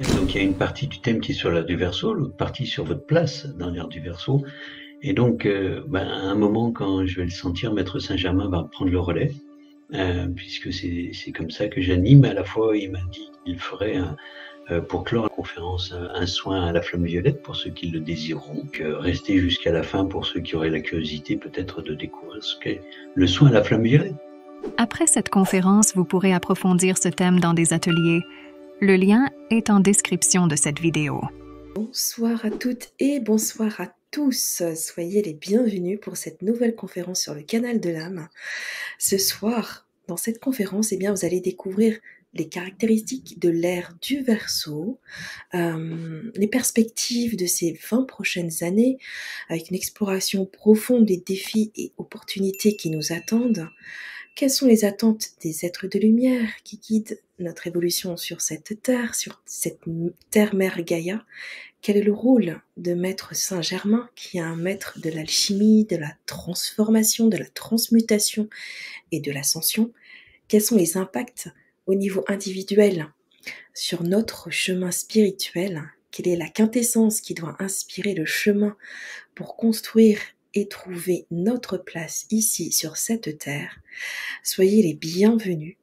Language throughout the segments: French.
Donc il y a une partie du thème qui est sur l'air du verso, l'autre partie sur votre place dans l'air du verso. Et donc, euh, ben, à un moment, quand je vais le sentir, Maître Saint-Germain va prendre le relais, euh, puisque c'est comme ça que j'anime. À la fois, il m'a dit qu'il ferait euh, pour clore la conférence un soin à la flamme violette pour ceux qui le désireront. restez jusqu'à la fin pour ceux qui auraient la curiosité peut-être de découvrir ce qu'est le soin à la flamme violette. Après cette conférence, vous pourrez approfondir ce thème dans des ateliers. Le lien est en description de cette vidéo. Bonsoir à toutes et bonsoir à tous. Soyez les bienvenus pour cette nouvelle conférence sur le canal de l'âme. Ce soir, dans cette conférence, eh bien, vous allez découvrir les caractéristiques de l'ère du verso, euh, les perspectives de ces 20 prochaines années, avec une exploration profonde des défis et opportunités qui nous attendent. Quelles sont les attentes des êtres de lumière qui guident notre évolution sur cette terre, sur cette terre-mère Gaïa Quel est le rôle de Maître Saint-Germain, qui est un maître de l'alchimie, de la transformation, de la transmutation et de l'ascension? Quels sont les impacts au niveau individuel sur notre chemin spirituel? Quelle est la quintessence qui doit inspirer le chemin pour construire et trouver notre place ici sur cette terre, soyez les bienvenus.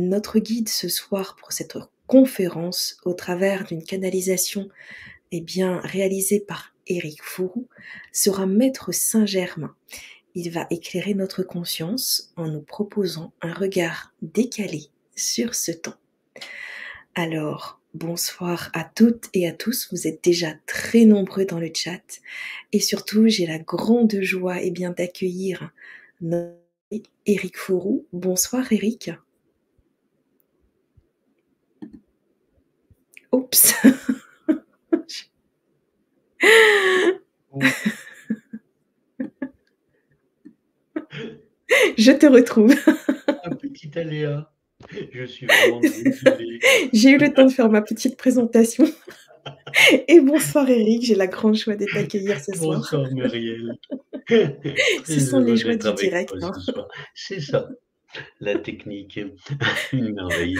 Notre guide ce soir pour cette conférence au travers d'une canalisation eh bien, réalisée par Éric Fourou sera Maître Saint-Germain. Il va éclairer notre conscience en nous proposant un regard décalé sur ce temps. Alors, Bonsoir à toutes et à tous, vous êtes déjà très nombreux dans le chat et surtout j'ai la grande joie eh bien d'accueillir Eric Fourou. Bonsoir Eric. Oups. Je te retrouve. Un petit aléa. Je suis vraiment J'ai eu le temps de faire ma petite présentation. Et bonsoir Eric, j'ai la grande joie de t'accueillir ce soir. Bonsoir Muriel. ce sont les joies du direct. Hein. C'est ça, la technique. Une merveille.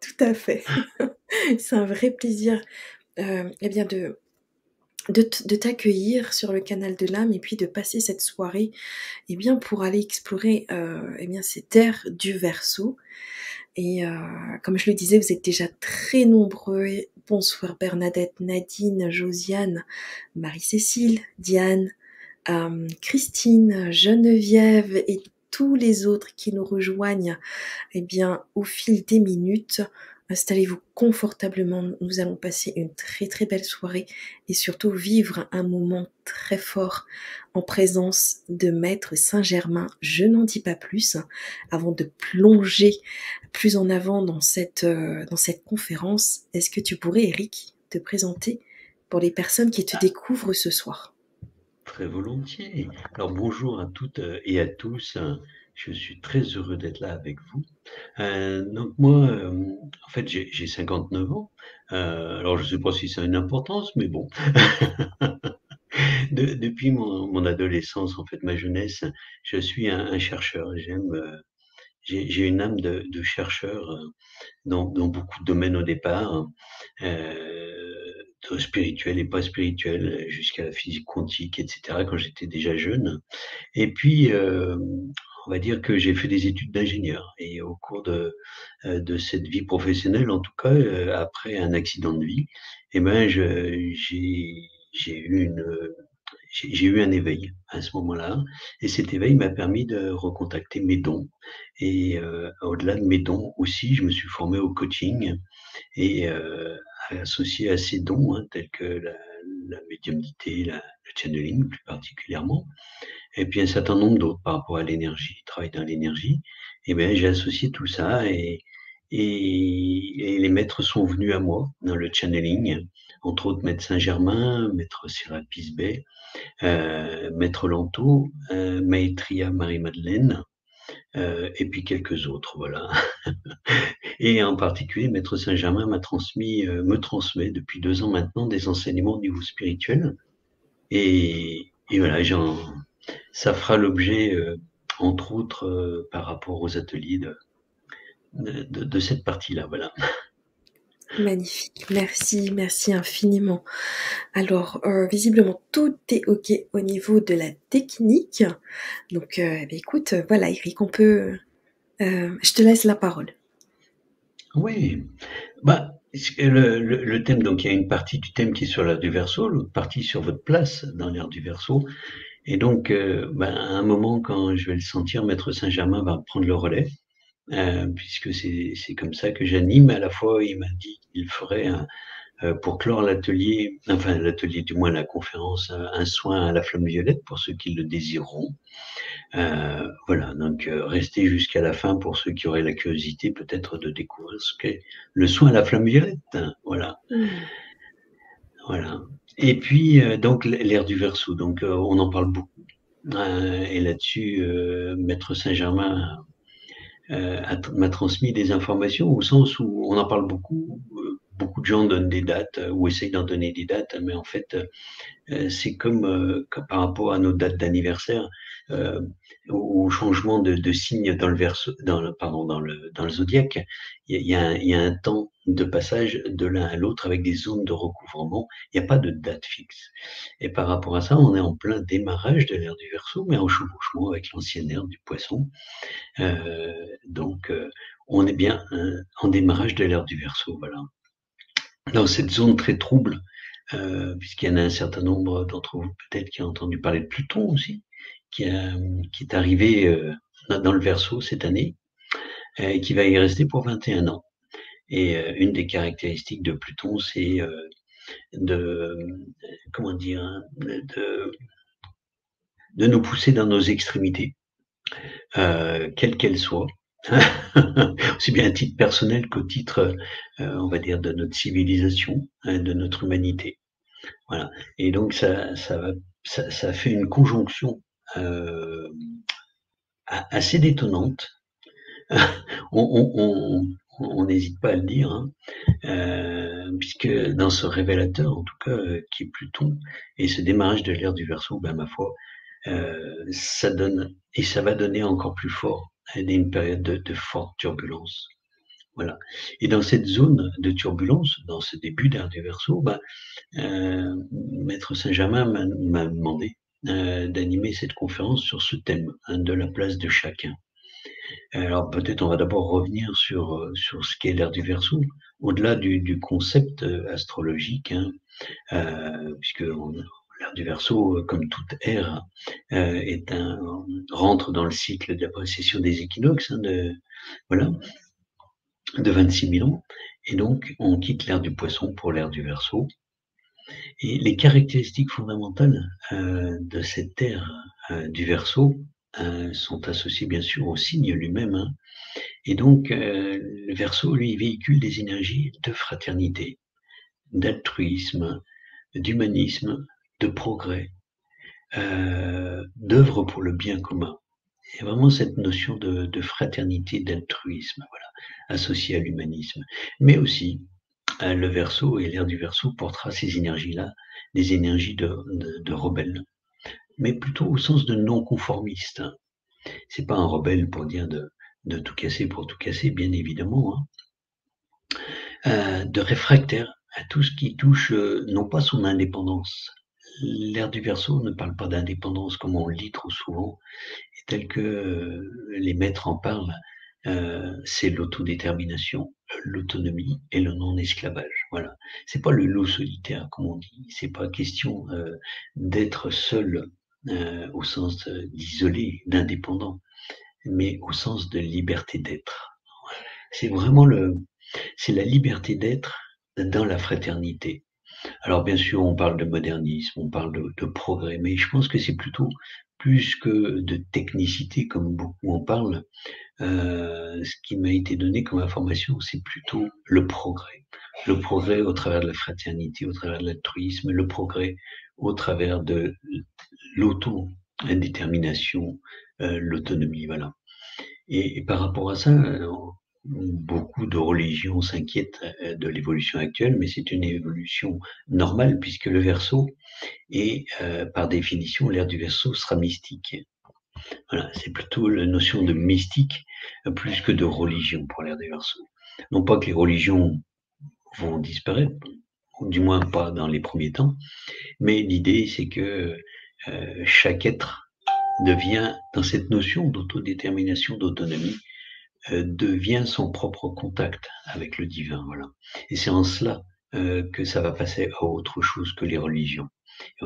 Tout à fait. C'est un vrai plaisir euh, eh bien de, de, t'accueillir sur le canal de l'âme et puis de passer cette soirée eh bien, pour aller explorer euh, eh bien, ces terres du verso. Et euh, comme je le disais, vous êtes déjà très nombreux. Bonsoir Bernadette, Nadine, Josiane, Marie-Cécile, Diane, Christine, Geneviève et tous les autres qui nous rejoignent eh bien, au fil des minutes. Installez-vous confortablement, nous allons passer une très très belle soirée et surtout vivre un moment très fort en présence de Maître Saint-Germain. Je n'en dis pas plus avant de plonger plus en avant dans cette, euh, dans cette conférence. Est-ce que tu pourrais, Eric, te présenter pour les personnes qui te découvrent ce soir? Très volontiers. Alors bonjour à toutes et à tous. Je suis très heureux d'être là avec vous. Euh, donc moi, euh, en fait, j'ai 59 ans. Euh, alors je ne sais pas si ça a une importance, mais bon. depuis mon, adolescence, en fait, ma jeunesse, je suis un, chercheur. J'aime, j'ai une âme de, chercheur dans, beaucoup de domaines au départ, spirituel et pas spirituel, jusqu'à la physique quantique, etc. Quand j'étais déjà jeune. Et puis, on va dire que j'ai fait des études d'ingénieur et au cours de, euh, de cette vie professionnelle, en tout cas, euh, après un accident de vie, eh ben, j'ai eu une j'ai eu un éveil à ce moment-là, et cet éveil m'a permis de recontacter mes dons. Et euh, au-delà de mes dons aussi, je me suis formé au coaching et associé à ces dons, hein, tels que la, la médiumnité, le channeling plus particulièrement, et puis un certain nombre d'autres par rapport à l'énergie, travail dans l'énergie, et bien j'ai associé tout ça et, et, les maîtres sont venus à moi dans le channeling, entre autres Maître Saint-Germain, Maître Sérapis Bay, euh, Maître Lanto, euh, Maîtria Marie-Madeleine, euh, et puis quelques autres, voilà. et en particulier, Maître Saint-Germain m'a transmis, euh, me transmet depuis deux ans maintenant des enseignements au niveau spirituel. Et, et voilà, ça fera l'objet, euh, entre autres, par rapport aux ateliers de, de, cette partie-là. Voilà. Magnifique, merci, merci infiniment. Alors, euh, visiblement, tout est OK au niveau de la technique. Donc, euh, eh écoute, voilà, Eric, on peut... Euh, je te laisse la parole. Oui, bah, le, thème, donc il y a une partie du thème qui est sur l'air du verso, l'autre partie sur votre place dans l'air du verso. Et donc, bah, à un moment, quand je vais le sentir, Maître Saint-Germain va prendre le relais. Euh, puisque c'est comme ça que j'anime. À la fois, il m'a dit qu'il ferait un, euh, pour clore l'atelier, enfin l'atelier du moins la conférence, un soin à la flamme violette pour ceux qui le désireront. Euh, voilà, donc restez jusqu'à la fin pour ceux qui auraient la curiosité peut-être de découvrir ce qu'est le soin à la flamme violette. voilà. Mmh. Voilà. Et puis, donc, l'air du verso. Donc, on en parle beaucoup. et là-dessus, Maître Saint-Germain euh, m'a transmis des informations au sens où on en parle beaucoup. Euh, beaucoup de gens donnent des dates euh, ou essayent d'en donner des dates, mais en fait, c'est comme, comme, par rapport à nos dates d'anniversaire au changement de, signe dans le verso, dans le, pardon, dans le, dans le zodiaque, il y, a, un temps de passage de l'un à l'autre avec des zones de recouvrement. Il n'y a pas de date fixe. Et par rapport à ça, on est en plein démarrage de l'ère du verso, mais en chevauchement avec l'ancienne ère du poisson. Euh, donc, euh, on est bien euh, en démarrage de l'ère du verso, voilà. Dans cette zone très trouble, euh, puisqu'il y en a un certain nombre d'entre vous peut-être qui ont entendu parler de Pluton aussi, qui, est arrivé euh, dans le Verseau cette année euh, et qui va y rester pour 21 ans. Et euh, une des caractéristiques de Pluton, c'est de comment dire de, de nous pousser dans nos extrémités, quelles qu'elles soient, aussi bien à titre personnel qu'au titre, on va dire, de notre civilisation, hein, de notre humanité. Voilà. Et donc ça, ça, fait une conjonction euh, assez détonnante. on n'hésite pas à le dire, hein. euh, puisque dans ce révélateur, en tout cas, euh, qui est Pluton, et ce démarrage de l'ère du Verseau, ben, ma foi, ça donne, et ça va donner encore plus fort, une période de, forte turbulence. Voilà. Et dans cette zone de turbulence, dans ce début d'ère du Verseau, ben, Maître Saint-Germain m'a demandé euh, d'animer cette conférence sur ce thème hein, de la place de chacun. Alors peut-être on va d'abord revenir sur, euh, sur ce qu'est l'ère du Verseau, au-delà du, concept euh, astrologique, hein, euh, puisque l'ère du Verseau, comme toute ère, euh, rentre dans le cycle de la précession des équinoxes, hein, de, voilà, de 26 000 ans, et donc on quitte l'ère du Poisson pour l'ère du Verseau. Et les caractéristiques fondamentales euh, de cette terre euh, du Verseau sont associées bien sûr au signe lui-même. Hein. Et donc, le Verseau, lui, véhicule des énergies de fraternité, d'altruisme, d'humanisme, de progrès, d'œuvre pour le bien commun. Il y a vraiment cette notion de, fraternité, d'altruisme, voilà, associée à l'humanisme, mais aussi euh, le verso et l'air du verso portera ces énergies-là, des énergies de, rebelles, mais plutôt au sens de non-conformiste. Hein. C'est pas un rebelle pour dire de, de, tout casser pour tout casser, bien évidemment, hein. euh, de réfractaire à tout ce qui touche euh, non pas son indépendance. L'air du verso ne parle pas d'indépendance comme on le lit trop souvent, et tel que les maîtres en parlent, c'est l'autodétermination l'autonomie et le non-esclavage. Voilà. C'est pas le loup solitaire, comme on dit. C'est pas question euh, d'être seul euh, au sens d'isolé, d'indépendant, mais au sens de liberté d'être. C'est vraiment le, c'est la liberté d'être dans la fraternité. Alors bien sûr, on parle de modernisme, on parle de, progrès, mais je pense que c'est plutôt plus que de technicité, comme beaucoup en parlent, euh, ce qui m'a été donné comme information, c'est plutôt le progrès. Le progrès au travers de la fraternité, au travers de l'altruisme, le progrès au travers de l'auto-indétermination, euh, l'autonomie, voilà. Et, par rapport à ça, beaucoup de religions s'inquiètent euh, de l'évolution actuelle, mais c'est une évolution normale puisque le verso est, par définition, l'ère du verso sera mystique. Voilà, c'est plutôt la notion de mystique plus que de religion pour l'ère des versos. Non pas que les religions vont disparaître, du moins pas dans les premiers temps. Mais l'idée, c'est que euh, chaque être devient, dans cette notion d'autodétermination, d'autonomie, euh, devient son propre contact avec le divin. Voilà. Et c'est en cela euh, que ça va passer à autre chose que les religions.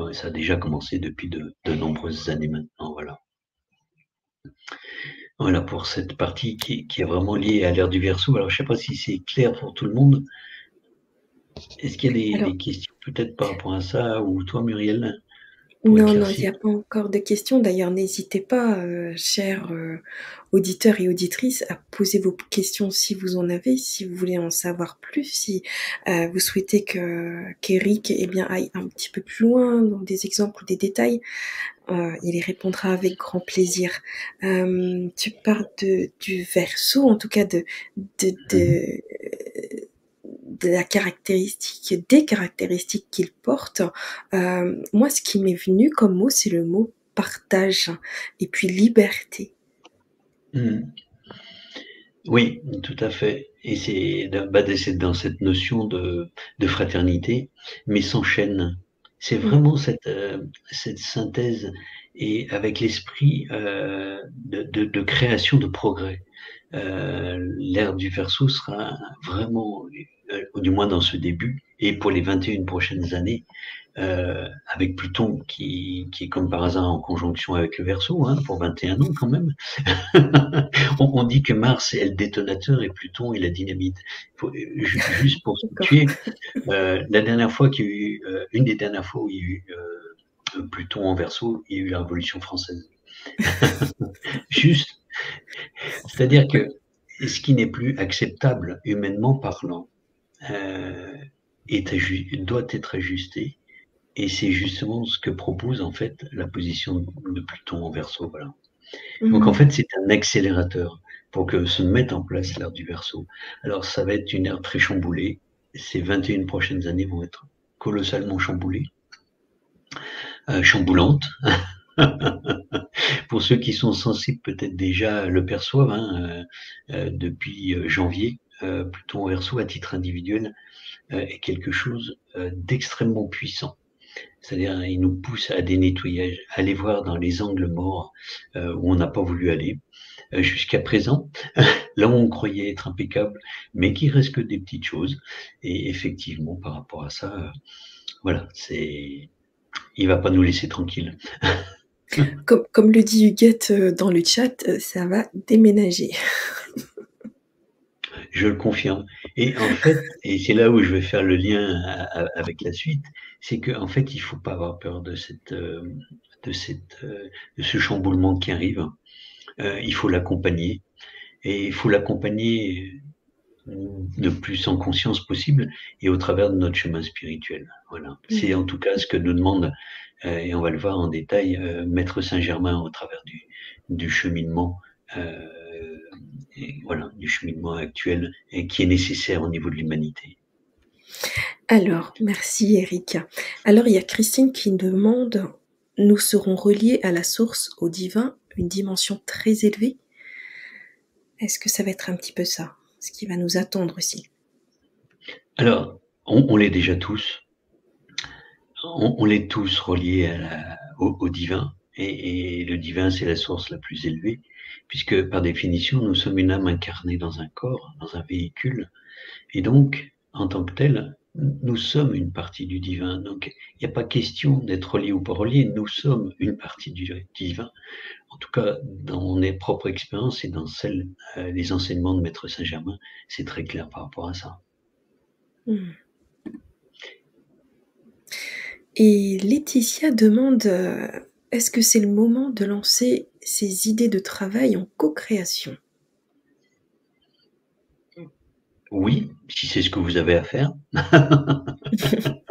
Et ça a déjà commencé depuis de, de nombreuses années maintenant. Voilà. Voilà pour cette partie qui, qui est vraiment liée à l'ère du verso. Alors, je ne sais pas si c'est clair pour tout le monde. Est-ce qu'il y a des, questions peut-être par rapport à ça ou toi, Muriel? Non, non, il n'y a pas encore de questions. D'ailleurs, n'hésitez pas, euh, chers euh, auditeurs et auditrices, à poser vos questions si vous en avez, si vous voulez en savoir plus, si euh, vous souhaitez que qu'Eric eh bien, aille un petit peu plus loin dans des exemples ou des détails. il y répondra avec grand plaisir. tu parles de, du verso, en tout cas de, de, de mmh de la caractéristique, des caractéristiques qu'il porte, euh, moi, ce qui m'est venu comme mot, c'est le mot partage et puis liberté. Hmm. Oui, tout à fait. Et c'est bah, dans cette notion de, fraternité, mais sans chaîne. C'est hmm. vraiment cette, euh, cette synthèse et avec l'esprit euh, de, création de progrès. L'ère du verso sera vraiment euh, du moins dans ce début, et pour les 21 prochaines années, euh, avec Pluton qui, qui, est comme par hasard en conjonction avec le Verseau, hein, pour 21 ans quand même. on, dit que Mars est le détonateur et Pluton est la dynamite. Faut, juste pour tuer, euh, la dernière fois qu'il y a eu, euh, une des dernières fois où il y a eu euh, Pluton en Verseau, il y a eu la Révolution française. juste, c'est-à-dire que ce qui n'est plus acceptable humainement parlant, euh, doit être ajusté? Et c'est justement ce que propose en fait la position de Pluton en verso. Voilà. Donc en mhm. fait, c'est un accélérateur pour que se mette en place l'ère du verso. Alors ça va être une ère très chamboulée. Ces 21 prochaines années vont être colossalement chamboulées, euh, chamboulantes. pour ceux qui sont sensibles, peut-être déjà le perçoivent hein, euh, euh depuis euh, janvier. Euh, Pluton verso à titre individuel euh, est quelque chose euh, d'extrêmement puissant. C'est-à-dire, il nous pousse à des nettoyages, à aller voir dans les angles morts où on n'a pas voulu aller jusqu'à présent, là où on croyait être impeccable, mais qui reste que des petites choses. Et effectivement, par rapport à ça, voilà, c'est, il va pas nous laisser tranquilles. comme, le dit Huguette dans le chat, ça va déménager. je le confirme. Et en fait, et c'est là où je vais faire le lien avec la suite, c'est qu'en en fait, il faut pas avoir peur de cette, euh, de cette, euh, de ce chamboulement qui arrive. Euh, il faut l'accompagner et il faut l'accompagner le plus en conscience possible et au travers de notre chemin spirituel. Voilà. C'est en tout cas ce que nous demande, et on va le voir en détail, Maître Saint-Germain au travers du, du cheminement voilà, du cheminement actuel et qui est nécessaire au niveau de l'humanité. Alors, merci Erika. Alors, il y a Christine qui demande, nous serons reliés à la source, au divin, une dimension très élevée Est-ce que ça va être un petit peu ça, qui va nous attendre aussi Alors, on, l'est déjà tous. On, l'est tous reliés au, divin. et le divin, c'est la source la plus élevée puisque par définition, nous sommes une âme incarnée dans un corps, dans un véhicule, et donc, en tant que tel, nous sommes une partie du divin. Donc, il n'y a pas question d'être relié ou pas relié, nous sommes une partie du divin. En tout cas, dans mes propres expériences et dans celles, euh, les enseignements de Maître Saint-Germain, c'est très clair par rapport à ça. Hmm. Et Laetitia demande, euh, est-ce que c'est le moment de lancer ces idées de travail en co-création? Oui, si c'est ce que vous avez à faire.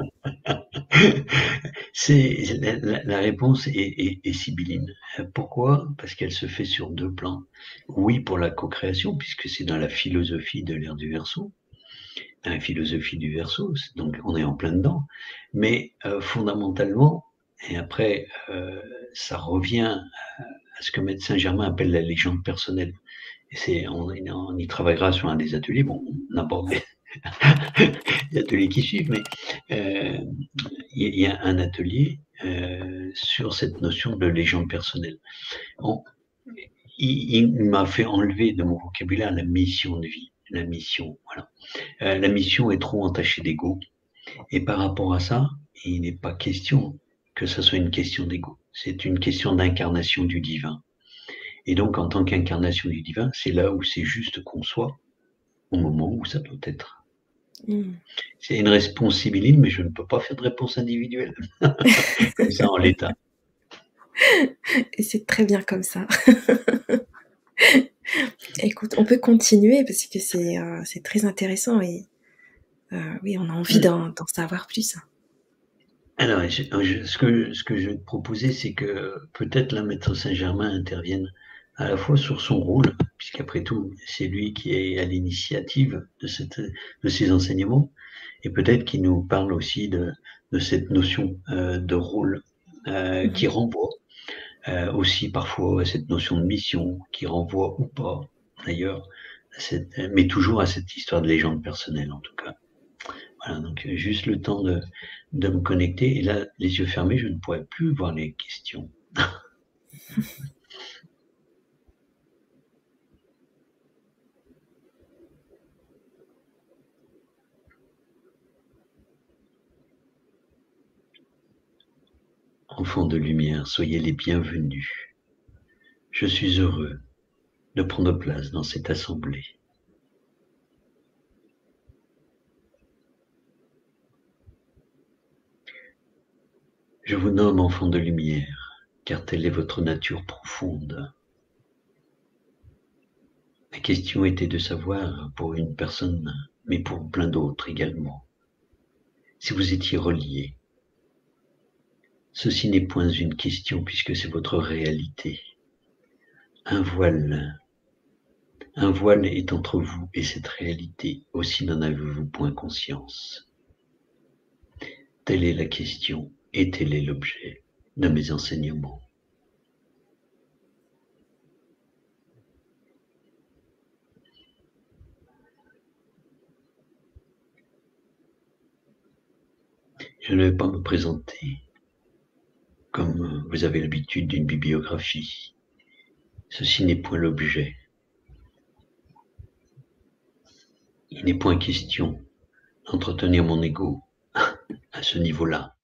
c'est la, réponse est, est, sibylline. Pourquoi? Parce qu'elle se fait sur deux plans. Oui, pour la co-création, puisque c'est dans la philosophie de l'ère du verso, la philosophie du verso, donc on est en plein dedans. Mais euh, fondamentalement, et après, euh, ça revient à ce que Maître Saint-Germain appelle la légende personnelle. Et c'est, on, on, y travaillera sur un des ateliers. Bon, on abordait les qui suivent, mais euh, il y, a un atelier euh, sur cette notion de légende personnelle. il, m'a fait enlever de mon vocabulaire la mission de vie. La mission. Euh, la mission est trop entachée d'ego. Et par rapport à ça, il n'est pas question que ce soit une question d'ego. C'est une question d'incarnation du divin. Et donc, en tant qu'incarnation du divin, c'est là où c'est juste qu'on soit, au moment où ça doit être. Hmm. C'est une réponse sibylline, mais je ne peux pas faire de réponse individuelle. comme ça, en l'état. Et c'est très bien comme ça. Écoute, on peut continuer parce que c'est euh, très intéressant et euh, oui, on a envie d'en savoir plus. Alors, ce, que, ce que je vais te proposer, c'est que peut-être la maître Saint-Germain intervienne à la fois sur son rôle, puisqu'après tout, c'est lui qui est à l'initiative de, cette, de ces enseignements, et peut-être qu'il nous parle aussi de, de cette notion euh, de rôle euh, qui renvoie euh, aussi parfois à cette notion de mission, qui renvoie ou pas, d'ailleurs, mais toujours à cette histoire de légende personnelle en tout cas. Voilà, donc juste le temps de, de me connecter, et là, les yeux fermés, je ne pourrais plus voir les questions. Enfants de lumière, soyez les bienvenus. Je suis heureux de prendre place dans cette assemblée. Je vous nomme enfant de lumière, car telle est votre nature profonde. La question était de savoir pour une personne, mais pour plein d'autres également, si vous étiez reliés Ceci n'est point une question puisque c'est votre réalité. Un voile, un voile est entre vous et cette réalité, aussi n'en avez-vous point conscience. Telle est la question et tel est l'objet de mes enseignements. Je ne vais pas me présenter comme vous avez l'habitude d'une bibliographie. Ceci n'est point l'objet. Il n'est point question d'entretenir mon ego à ce niveau-là.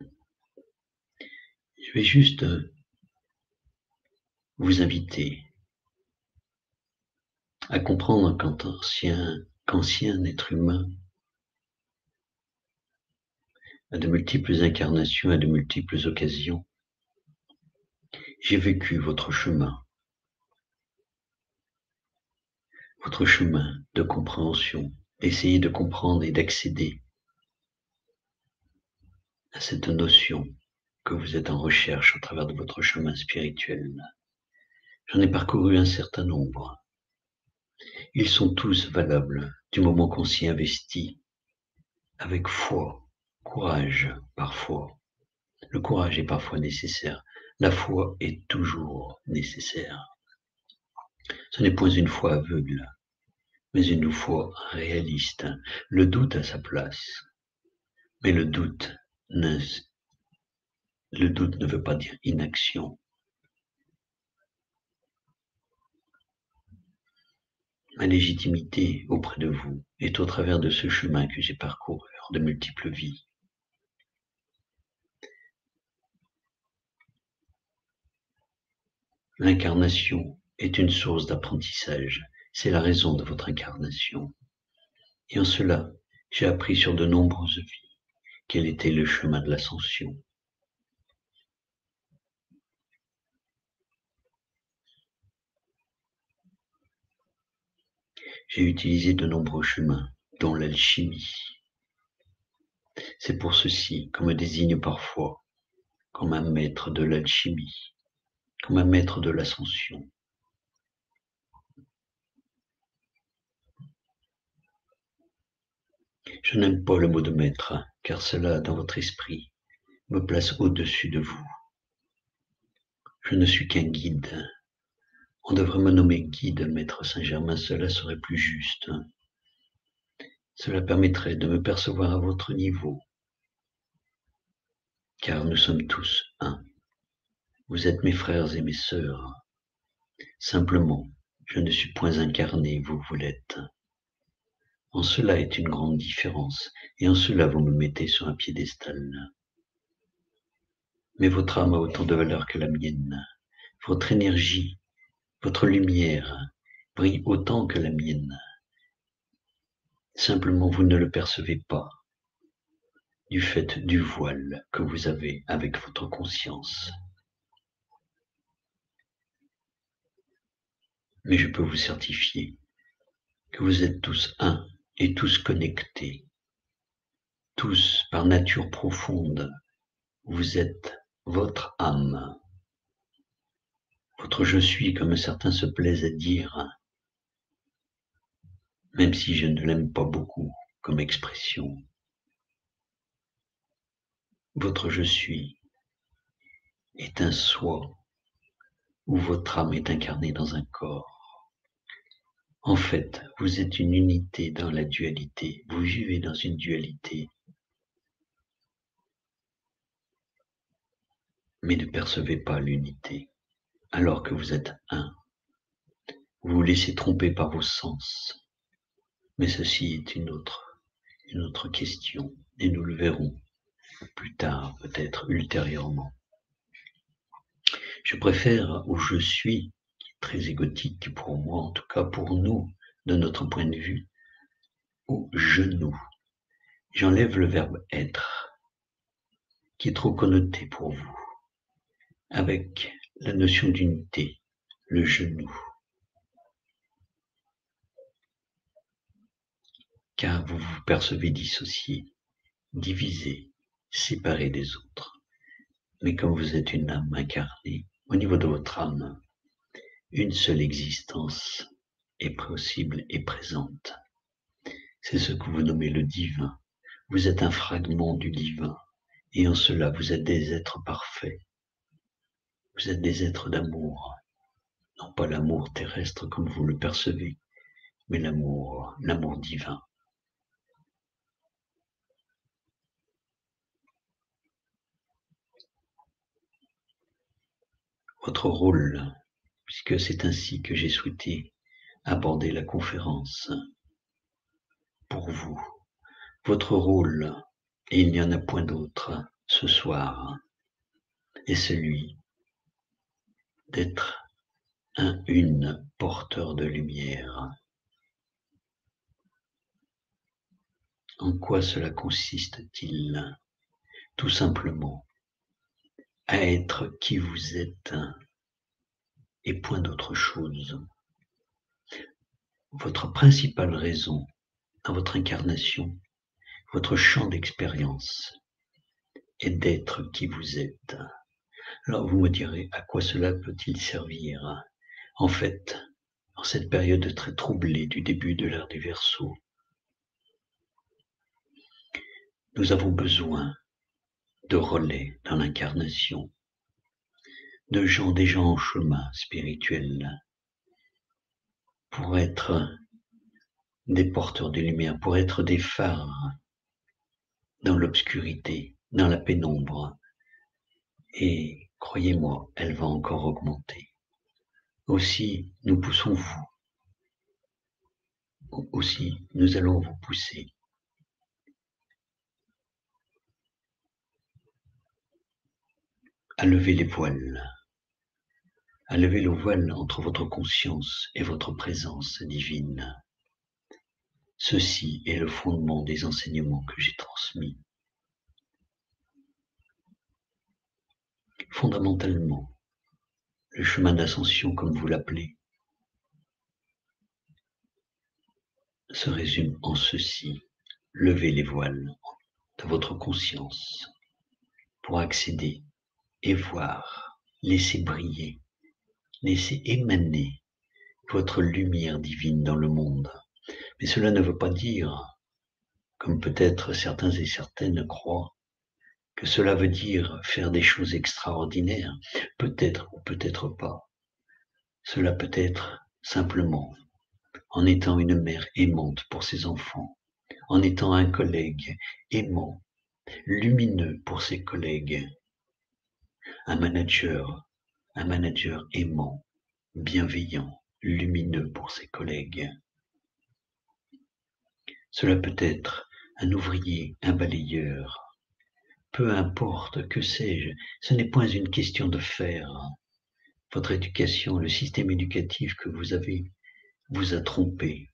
Je vais juste vous inviter à comprendre qu'ancien être humain à de multiples incarnations, à de multiples occasions. J'ai vécu votre chemin, votre chemin de compréhension, d'essayer de comprendre et d'accéder à cette notion que vous êtes en recherche au travers de votre chemin spirituel. J'en ai parcouru un certain nombre. Ils sont tous valables du moment qu'on s'y investit avec foi, Courage, parfois. Le courage est parfois nécessaire. La foi est toujours nécessaire. Ce n'est point une foi aveugle, mais une foi réaliste. Le doute a sa place, mais le doute le doute ne veut pas dire inaction. Ma légitimité auprès de vous est au travers de ce chemin que j'ai parcouru de multiples vies. L'incarnation est une source d'apprentissage. C'est la raison de votre incarnation. Et en cela, j'ai appris sur de nombreuses vies quel était le chemin de l'ascension. J'ai utilisé de nombreux chemins, dont l'alchimie. C'est pour ceci qu'on me désigne parfois comme un maître de l'alchimie comme un maître de l'ascension. Je n'aime pas le mot de maître, car cela, dans votre esprit, me place au-dessus de vous. Je ne suis qu'un guide. On devrait me nommer guide, maître Saint-Germain, cela serait plus juste. Cela permettrait de me percevoir à votre niveau, car nous sommes tous un. Vous êtes mes frères et mes sœurs. Simplement, je ne suis point incarné, vous vous l'êtes. En cela est une grande différence, et en cela vous me mettez sur un piédestal. Mais votre âme a autant de valeur que la mienne. Votre énergie, votre lumière brille autant que la mienne. Simplement, vous ne le percevez pas du fait du voile que vous avez avec votre conscience. Mais je peux vous certifier que vous êtes tous un et tous connectés, tous par nature profonde, vous êtes votre âme, votre je suis, comme certains se plaisent à dire, même si je ne l'aime pas beaucoup comme expression. Votre je suis est un soi où votre âme est incarnée dans un corps. En fait, vous êtes une unité dans la dualité, vous vivez dans une dualité, mais ne percevez pas l'unité alors que vous êtes un. Vous vous laissez tromper par vos sens. Mais ceci est une autre, une autre question, et nous le verrons plus tard, peut-être ultérieurement. Je préfère où je suis, très égotique pour moi, en tout cas pour nous, de notre point de vue, au genou. J'enlève le verbe être, qui est trop connoté pour vous, avec la notion d'unité, le genou. car vous vous percevez dissocié, divisé, séparé des autres. Mais comme vous êtes une âme incarnée, au niveau de votre âme, une seule existence est possible et présente. C'est ce que vous nommez le divin. Vous êtes un fragment du divin, et en cela vous êtes des êtres parfaits. Vous êtes des êtres d'amour, non pas l'amour terrestre comme vous le percevez, mais l'amour, l'amour divin. votre rôle, puisque c'est ainsi que j'ai souhaité aborder la conférence pour vous. Votre rôle, et il n'y en a point d'autre ce soir, est celui d'être un, une porteur de lumière. En quoi cela consiste-t-il? Tout simplement à être qui vous êtes et point d'autre chose. Votre principale raison dans votre incarnation, votre champ d'expérience est d'être qui vous êtes. Alors vous me direz, à quoi cela peut-il servir? En fait, en cette période très troublée du début de l'ère du Verseau, nous avons besoin de relais dans l'incarnation, de gens déjà en chemin spirituel, pour être des porteurs de lumière, pour être des phares dans l'obscurité, dans la pénombre. Et croyez-moi, elle va encore augmenter. Aussi, nous poussons vous. Aussi, nous allons vous pousser à lever les voiles, à lever le voile entre votre conscience et votre présence divine. Ceci est le fondement des enseignements que j'ai transmis. Fondamentalement, le chemin d'ascension, comme vous l'appelez, se résume en ceci. Levez les voiles de votre conscience pour accéder et voir, laissez briller, laissez émaner votre lumière divine dans le monde. Mais cela ne veut pas dire, comme peut-être certains et certaines croient, que cela veut dire faire des choses extraordinaires, peut-être ou peut-être pas. Cela peut être simplement en étant une mère aimante pour ses enfants, en étant un collègue aimant, lumineux pour ses collègues, un manager, un manager aimant, bienveillant, lumineux pour ses collègues. Cela peut être un ouvrier, un balayeur, peu importe, que sais-je, ce n'est point une question de faire. Votre éducation, le système éducatif que vous avez, vous a trompé.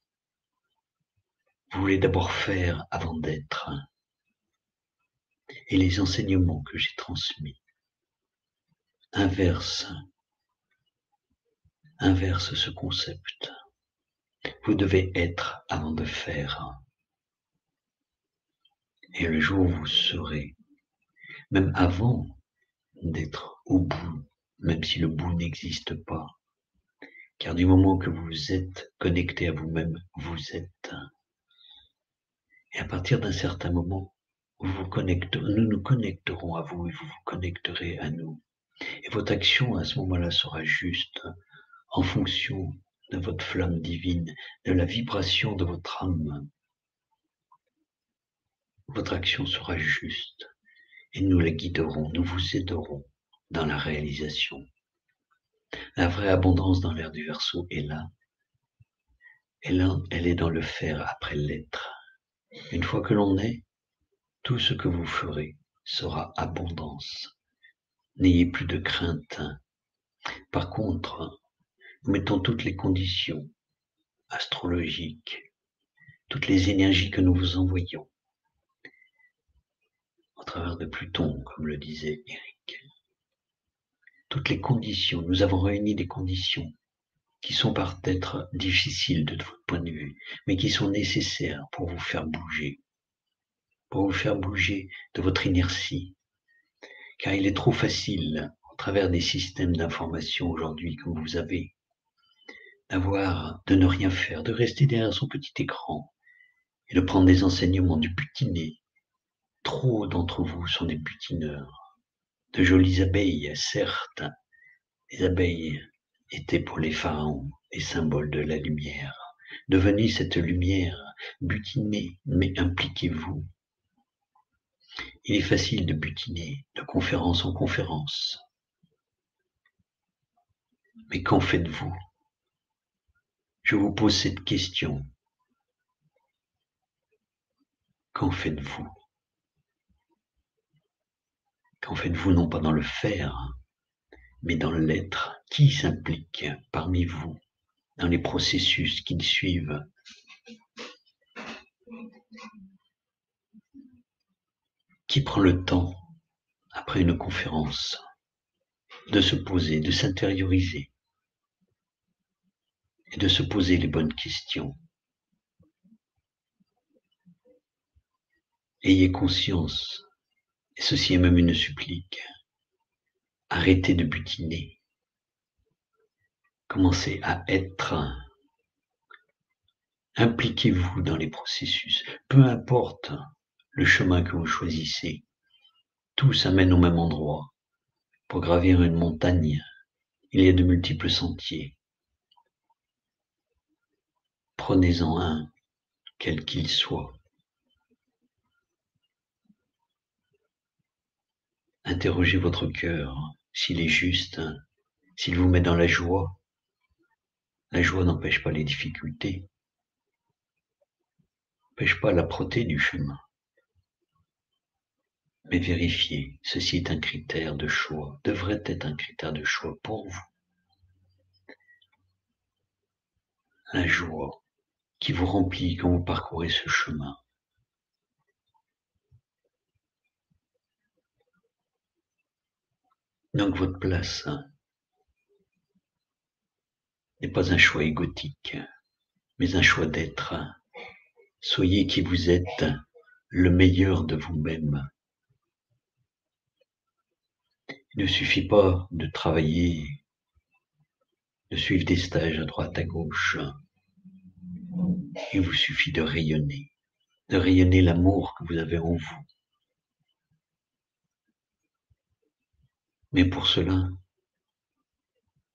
Vous voulez d'abord faire avant d'être. Et les enseignements que j'ai transmis inversent, inversent ce concept. Vous devez être avant de faire. Et le jour où vous serez, même avant d'être au bout, même si le bout n'existe pas, car du moment que vous êtes connecté à vous-même, vous êtes. Et à partir d'un certain moment, nous nous connecterons à vous et vous vous connecterez à nous. Et votre action à ce moment-là sera juste en fonction de votre flamme divine, de la vibration de votre âme. Votre action sera juste et nous la guiderons, nous vous aiderons dans la réalisation. La vraie abondance dans l'air du verso est là. Elle, elle est dans le faire après l'être. Une fois que l'on est, tout ce que vous ferez sera abondance. N'ayez plus de crainte. Par contre, nous mettons toutes les conditions astrologiques, toutes les énergies que nous vous envoyons, au travers de Pluton, comme le disait Eric. Toutes les conditions, nous avons réuni des conditions qui sont peut-être difficiles de votre point de vue, mais qui sont nécessaires pour vous faire bouger, pour vous faire bouger de votre inertie. Car il est trop facile, au travers des systèmes d'information aujourd'hui comme vous avez, d'avoir, de ne rien faire, de rester derrière son petit écran et de prendre des enseignements du butiné. Trop d'entre vous sont des butineurs, de jolies abeilles, certes. Les abeilles étaient pour les pharaons les symboles de la lumière. Devenez cette lumière, butinez, mais impliquez-vous. Il est facile de butiner de conférence en conférence. Mais qu'en faites-vous? Je vous pose cette question. Qu'en faites-vous? Qu'en faites-vous non pas dans le faire, mais dans l'être Qui s'implique parmi vous dans les processus qui suivent? Qui prend le temps, après une conférence, de se poser, de s'intérioriser et de se poser les bonnes questions. Ayez conscience, et ceci est même une supplique, arrêtez de butiner, commencez à être, impliquez-vous dans les processus, peu importe le chemin que vous choisissez, tous amènent au même endroit. Pour gravir une montagne, il y a de multiples sentiers. Prenez-en un, quel qu'il soit. Interrogez votre cœur s'il est juste, s'il vous met dans la joie. La joie n'empêche pas les difficultés, n'empêche pas la proté du chemin. Mais vérifiez, ceci est un critère de choix, devrait être un critère de choix pour vous. La joie qui vous remplit quand vous parcourez ce chemin. Donc votre place n'est pas un choix égotique, mais un choix d'être. Soyez qui vous êtes, le meilleur de vous-même. Il ne suffit pas de travailler, de suivre des stages à droite, à gauche. Il vous suffit de rayonner, de rayonner l'amour que vous avez en vous. Mais pour cela,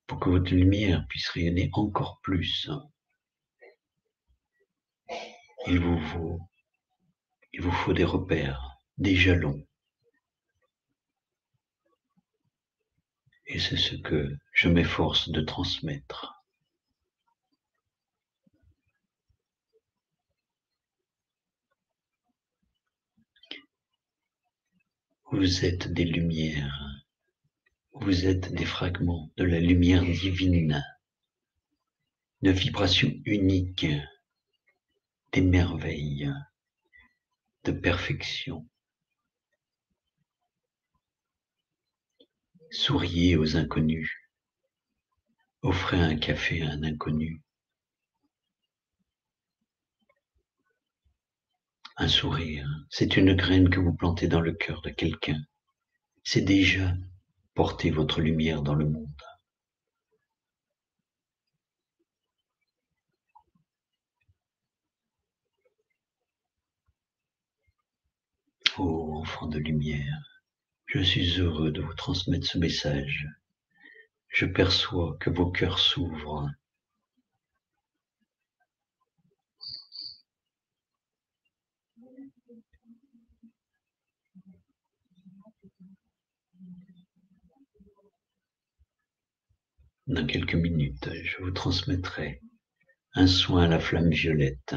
pour que votre lumière puisse rayonner encore plus, il vous faut Il vous faut des repères, des jalons. Et c'est ce que je m'efforce de transmettre. Vous êtes des lumières, vous êtes des fragments de la lumière divine, de vibrations uniques, des merveilles, de perfection. Souriez aux inconnus, offrez un café à un inconnu. Un sourire, c'est une graine que vous plantez dans le cœur de quelqu'un. C'est déjà porter votre lumière dans le monde. Ô enfant de lumière, je suis heureux de vous transmettre ce message. Je perçois que vos cœurs s'ouvrent Dans quelques minutes, je vous transmettrai un soin à la flamme violette.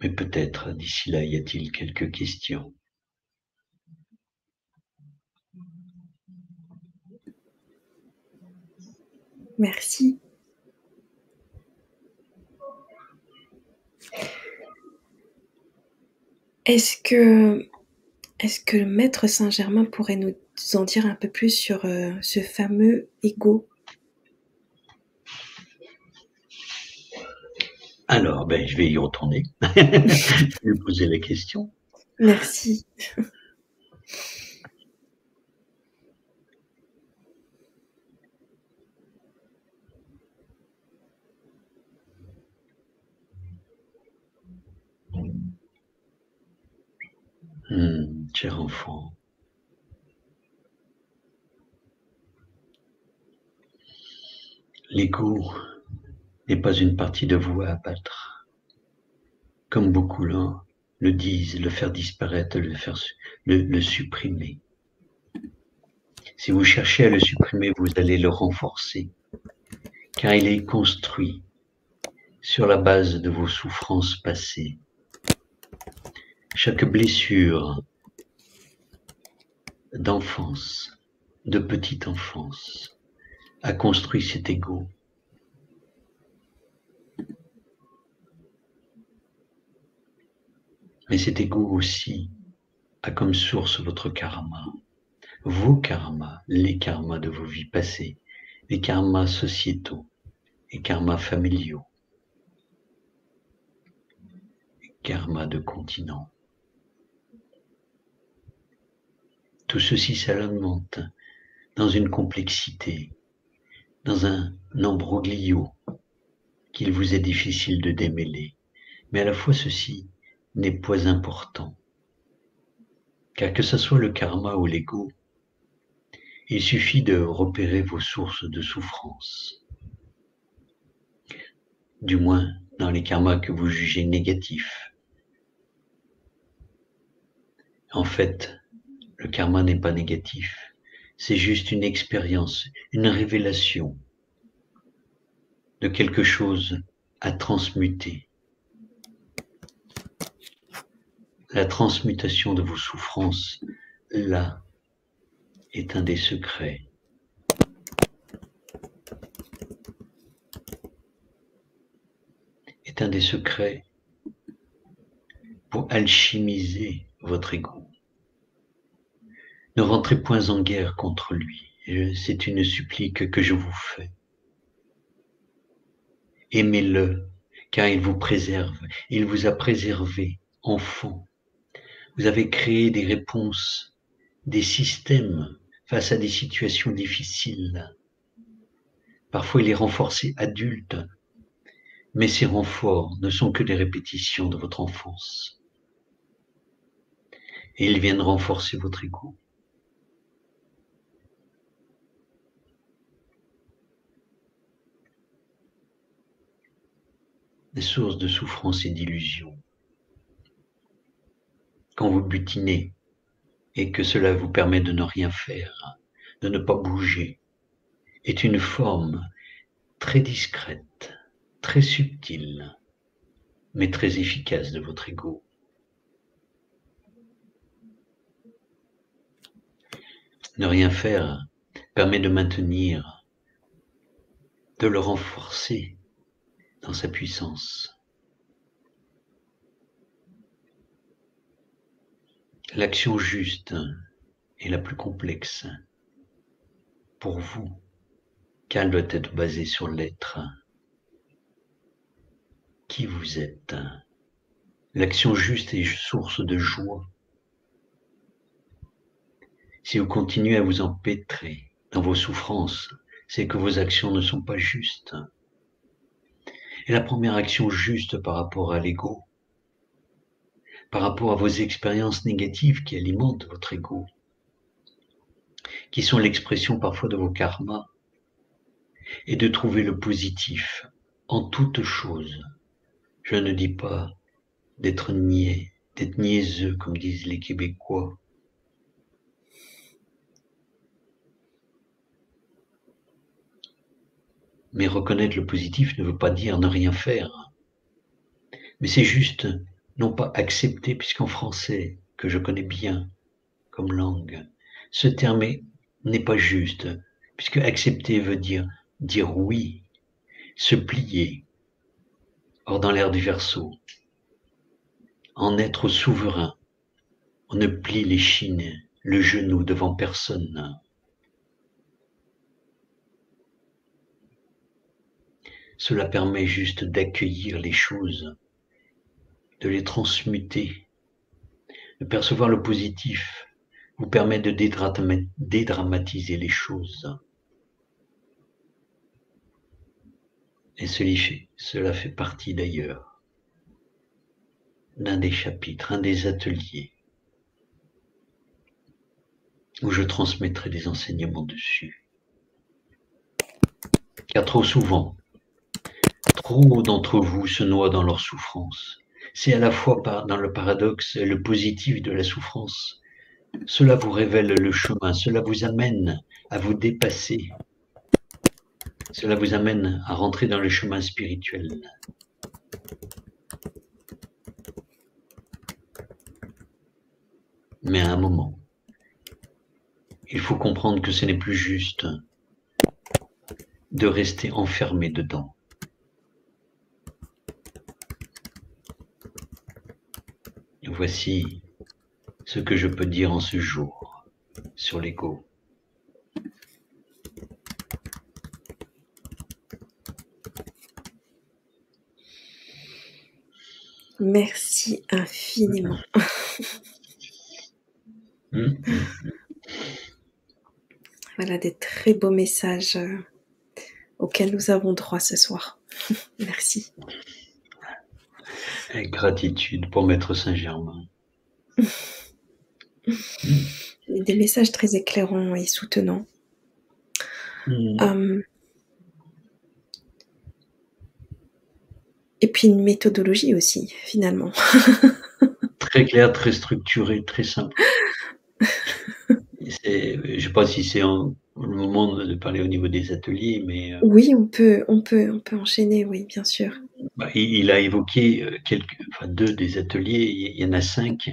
Mais peut-être d'ici là y a-t-il quelques questions. Merci. Est-ce que, est-ce que le maître Saint-Germain pourrait nous en dire un peu plus sur euh, ce fameux ego? Alors, ben, je vais y retourner. je vais lui poser la question. Merci. Hmm, cher enfant, l'ego n'est pas une partie de vous à abattre. Comme beaucoup le disent, le faire disparaître, le supprimer. Si vous cherchez à le supprimer, vous allez le renforcer, car il est construit sur la base de vos souffrances passées. Chaque blessure d'enfance, de petite enfance, a construit cet ego Mais cet ego aussi a comme source votre karma, vos karmas, les karmas de vos vies passées, les karmas sociétaux, les karmas familiaux, les karmas de continent. Tout ceci s'alimente dans une complexité, dans un embroglio qu'il vous est difficile de démêler. Mais à la fois ceci n'est pas important. Car que ce soit le karma ou l'ego, il suffit de repérer vos sources de souffrance. Du moins dans les karmas que vous jugez négatifs. En fait, le karma n'est pas négatif. C'est juste une expérience, une révélation de quelque chose à transmuter La transmutation de vos souffrances, là, est un des secrets. Est un des secrets pour alchimiser votre ego. Ne rentrez point en guerre contre lui. C'est une supplique que je vous fais. Aimez-le, car il vous préserve. Il vous a préservé, enfant, vous avez créé des réponses, des systèmes face à des situations difficiles. Parfois, il est renforcé adulte, mais ces renforts ne sont que des répétitions de votre enfance. Et ils viennent renforcer votre ego. Des sources de souffrance et d'illusion quand vous butinez et que cela vous permet de ne rien faire, de ne pas bouger, est une forme très discrète, très subtile, mais très efficace de votre ego. Ne rien faire permet de maintenir, de le renforcer sa puissance. L'action juste est la plus complexe pour vous, car elle doit être basée sur l'être. Qui vous êtes? L'action juste est source de joie. Si vous continuez à vous empêtrer dans vos souffrances, c'est que vos actions ne sont pas justes. Et la première action juste par rapport à l'ego, par rapport à vos expériences négatives qui alimentent votre ego, qui sont l'expression parfois de vos karmas, et de trouver le positif en toute chose. Je ne dis pas d'être niais, d'être niaiseux, comme disent les Québécois. Mais reconnaître le positif ne veut pas dire ne rien faire. Mais c'est juste non pas accepter, puisqu'en français, que je connais bien comme langue, ce terme n'est pas juste, puisque accepter veut dire dire oui, se plier. Or, dans l'ère du verso, en être souverain, on ne plie les chines, le genou devant personne. Cela permet juste d'accueillir les choses, de les transmuter, de percevoir le positif, vous permet de dédramatiser les choses. Et cela fait partie d'ailleurs d'un des chapitres, un des ateliers où je transmettrai des enseignements dessus. Car trop souvent, trop d'entre vous se noient dans leur souffrance. C'est à la fois dans le paradoxe et le positif de la souffrance cela vous révèle le chemin, cela vous amène à vous dépasser, cela vous amène à rentrer dans le chemin spirituel. Mais à un moment, il faut comprendre que ce n'est plus juste de rester enfermé dedans. Voici ce que je peux dire en ce jour sur l'ego. Merci infiniment. Hmm? Voilà des très beaux messages euh, auxquels nous avons droit ce soir. Merci. Et gratitude pour Maître Saint-Germain. Des messages très éclairants et soutenants. Hmm. Hum. et puis une méthodologie aussi, finalement. très clair, très structuré, très simple. je ne sais pas si c'est le moment de parler au niveau des ateliers, mais... Euh, oui, on peut, on, peut, on peut enchaîner, oui, bien sûr. Bah, il, a évoqué euh, deux des ateliers, il y en a cinq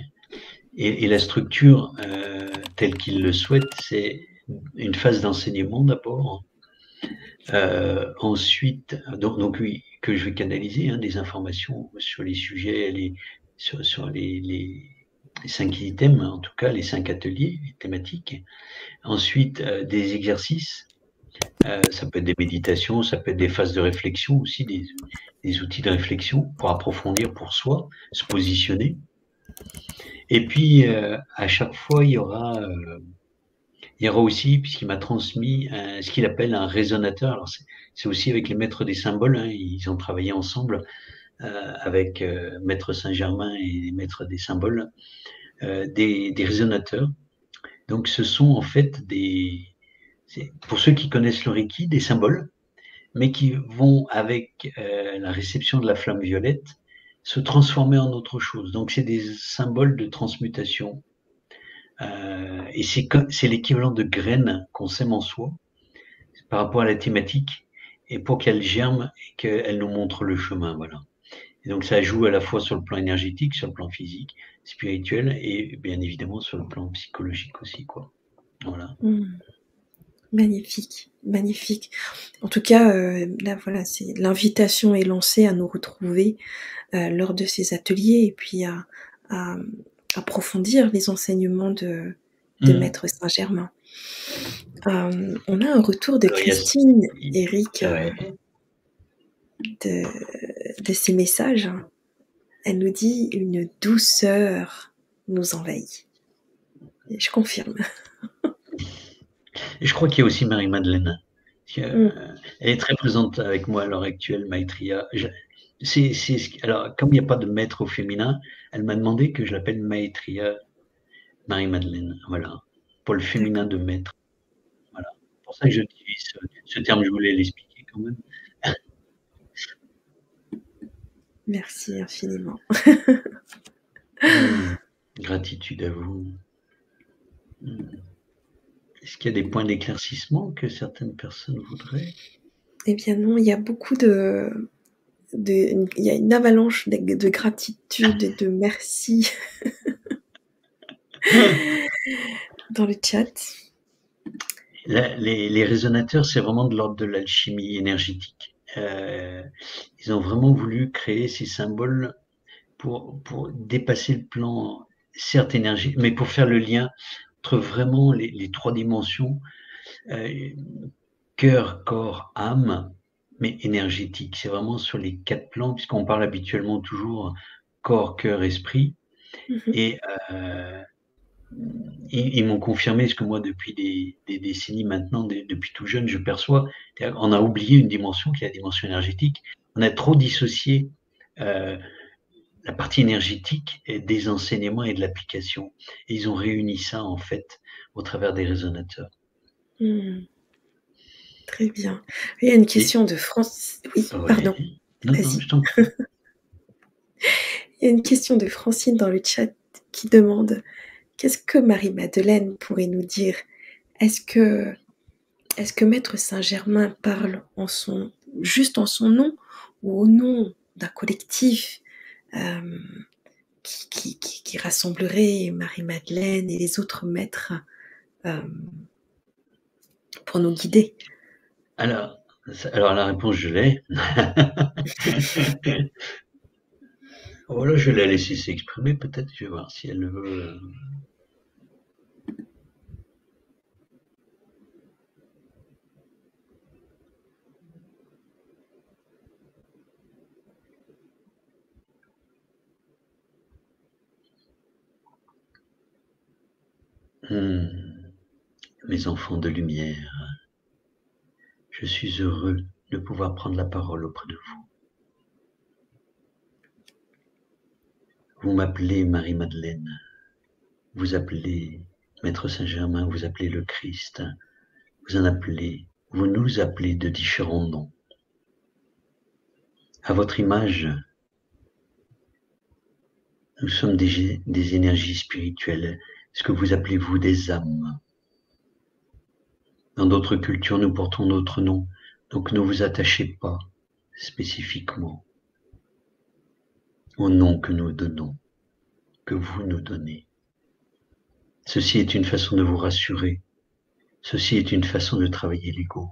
et, la structure, euh, telle qu'il le souhaite, c'est une phase d'enseignement d'abord. Euh, ensuite, donc, que je vais canaliser hein, des informations sur les sujets, sur, les, cinq items, en tout cas les cinq ateliers les thématiques. Ensuite, des exercices. Ça peut être des méditations, ça peut être des phases de réflexion aussi, des, des outils de réflexion pour approfondir pour soi, se positionner. Et puis, euh, à chaque fois, il y aura, euh, il y aura aussi, puisqu'il m'a transmis ce qu'il appelle un résonateur. C'est aussi avec les maîtres des symboles. Hein, ils ont travaillé ensemble euh, avec Maître Saint-Germain et les maîtres des symboles, des, des, résonateurs. Donc, ce sont en fait des, pour ceux qui connaissent le Reiki, des symboles, mais qui vont avec la réception de la flamme violette se transformer en autre chose. Donc c'est des symboles de transmutation. Euh, et c'est l'équivalent de graines qu'on sème en soi par rapport à la thématique et pour qu'elle germe et qu'elle nous montre le chemin. Voilà. Donc ça joue à la fois sur le plan énergétique, sur le plan physique, spirituel et bien évidemment sur le plan psychologique aussi. Voilà. Mmh. Magnifique, magnifique. En tout cas, euh, là voilà, c'est l'invitation est lancée à nous retrouver euh, lors de ces ateliers et puis à, approfondir les enseignements de, de mmh. Maître Saint-Germain. Euh, on a un retour de Christine, Eric, de, de ces messages. Elle nous dit une douceur nous envahit. Et je confirme. Et je crois qu'il y a aussi Marie-Madeleine. Mm. Elle est très présente avec moi à l'heure actuelle, Maitria. c'est, alors, comme il n'y a pas de maître au féminin, elle m'a demandé que je l'appelle Maitria Marie-Madeleine. Voilà. Pour le féminin de maître. Voilà. C'est pour ça que j'utilise ce, terme, je voulais l'expliquer quand même. Merci infiniment. Mm. Gratitude à vous. Est-ce qu'il y a des points d'éclaircissement que certaines personnes voudraient? Eh bien non, il y a beaucoup de... il y a une avalanche de, gratitude et de merci dans le chat. les, résonateurs, c'est vraiment de l'ordre de l'alchimie énergétique. Euh, ils ont vraiment voulu créer ces symboles pour, pour dépasser le plan, certes énergie, mais pour faire le lien vraiment les, trois dimensions, euh, cœur, corps, âme, mais énergétique. C'est vraiment sur les quatre plans, puisqu'on parle habituellement toujours corps, cœur, esprit. Mm-hmm. Et euh, ils, m'ont confirmé ce que moi, depuis des, décennies maintenant, depuis tout jeune, je perçois. On a oublié une dimension qui est la dimension énergétique. On a trop dissocié euh, la partie énergétique des enseignements et de l'application. Et ils ont réuni ça, en fait, au travers des résonateurs. Hmm. Très bien. Il y a une question de France. Oui, pardon. Il y a une question de Francine dans le chat qui demande qu'est-ce que Marie-Madeleine pourrait nous dire? Est-ce que, est que Maître Saint-Germain parle en son, juste en son nom ou au nom d'un collectif? Euh, qui, qui, rassemblerait Marie-Madeleine et les autres maîtres euh, pour nous guider alors, alors la réponse, je l'ai. voilà, je vais la laisser s'exprimer, peut-être, je vais voir si elle veut. Hmm. Mes enfants de lumière, je suis heureux de pouvoir prendre la parole auprès de vous. Vous m'appelez Marie-Madeleine, vous appelez Maître Saint-Germain, vous appelez le Christ, vous en appelez, vous nous appelez de différents noms. À votre image, nous sommes des, des énergies spirituelles ce que vous appelez vous des âmes. Dans d'autres cultures, nous portons notre nom, donc ne vous attachez pas spécifiquement au nom que nous donnons, que vous nous donnez. Ceci est une façon de vous rassurer, ceci est une façon de travailler l'ego.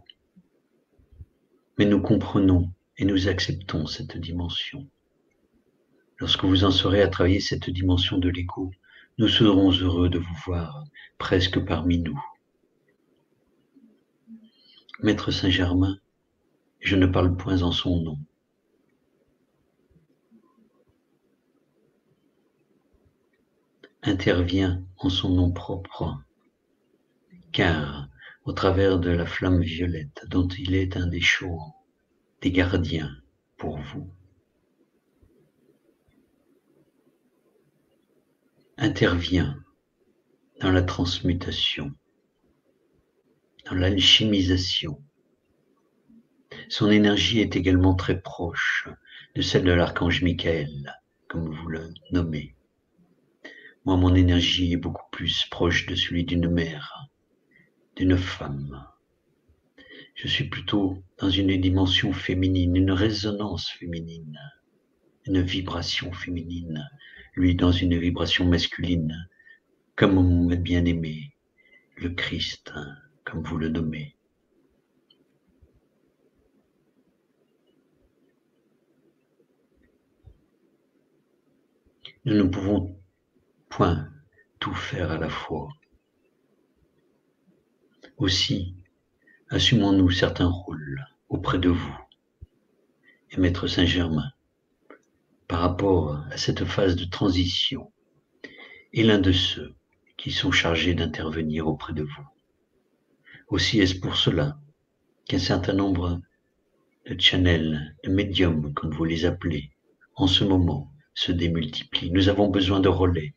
Mais nous comprenons et nous acceptons cette dimension. Lorsque vous en serez à travailler cette dimension de l'ego, nous serons heureux de vous voir presque parmi nous. Maître Saint-Germain, je ne parle point en son nom. intervient en son nom propre, car au travers de la flamme violette dont il est un des chauds, des gardiens pour vous, intervient dans la transmutation, dans l'alchimisation. Son énergie est également très proche de celle de l'archange Michael, comme vous le nommez. Moi, mon énergie est beaucoup plus proche de celui d'une mère, d'une femme. Je suis plutôt dans une dimension féminine, une résonance féminine, une vibration féminine, lui dans une vibration masculine, comme mon bien-aimé, le Christ, comme vous le nommez. Nous ne pouvons point tout faire à la fois. Aussi, assumons-nous certains rôles auprès de vous. Et Maître Saint-Germain, par rapport à cette phase de transition, est l'un de ceux qui sont chargés d'intervenir auprès de vous. Aussi est-ce pour cela qu'un certain nombre de channels, de médiums, comme vous les appelez, en ce moment, se démultiplient. Nous avons besoin de relais,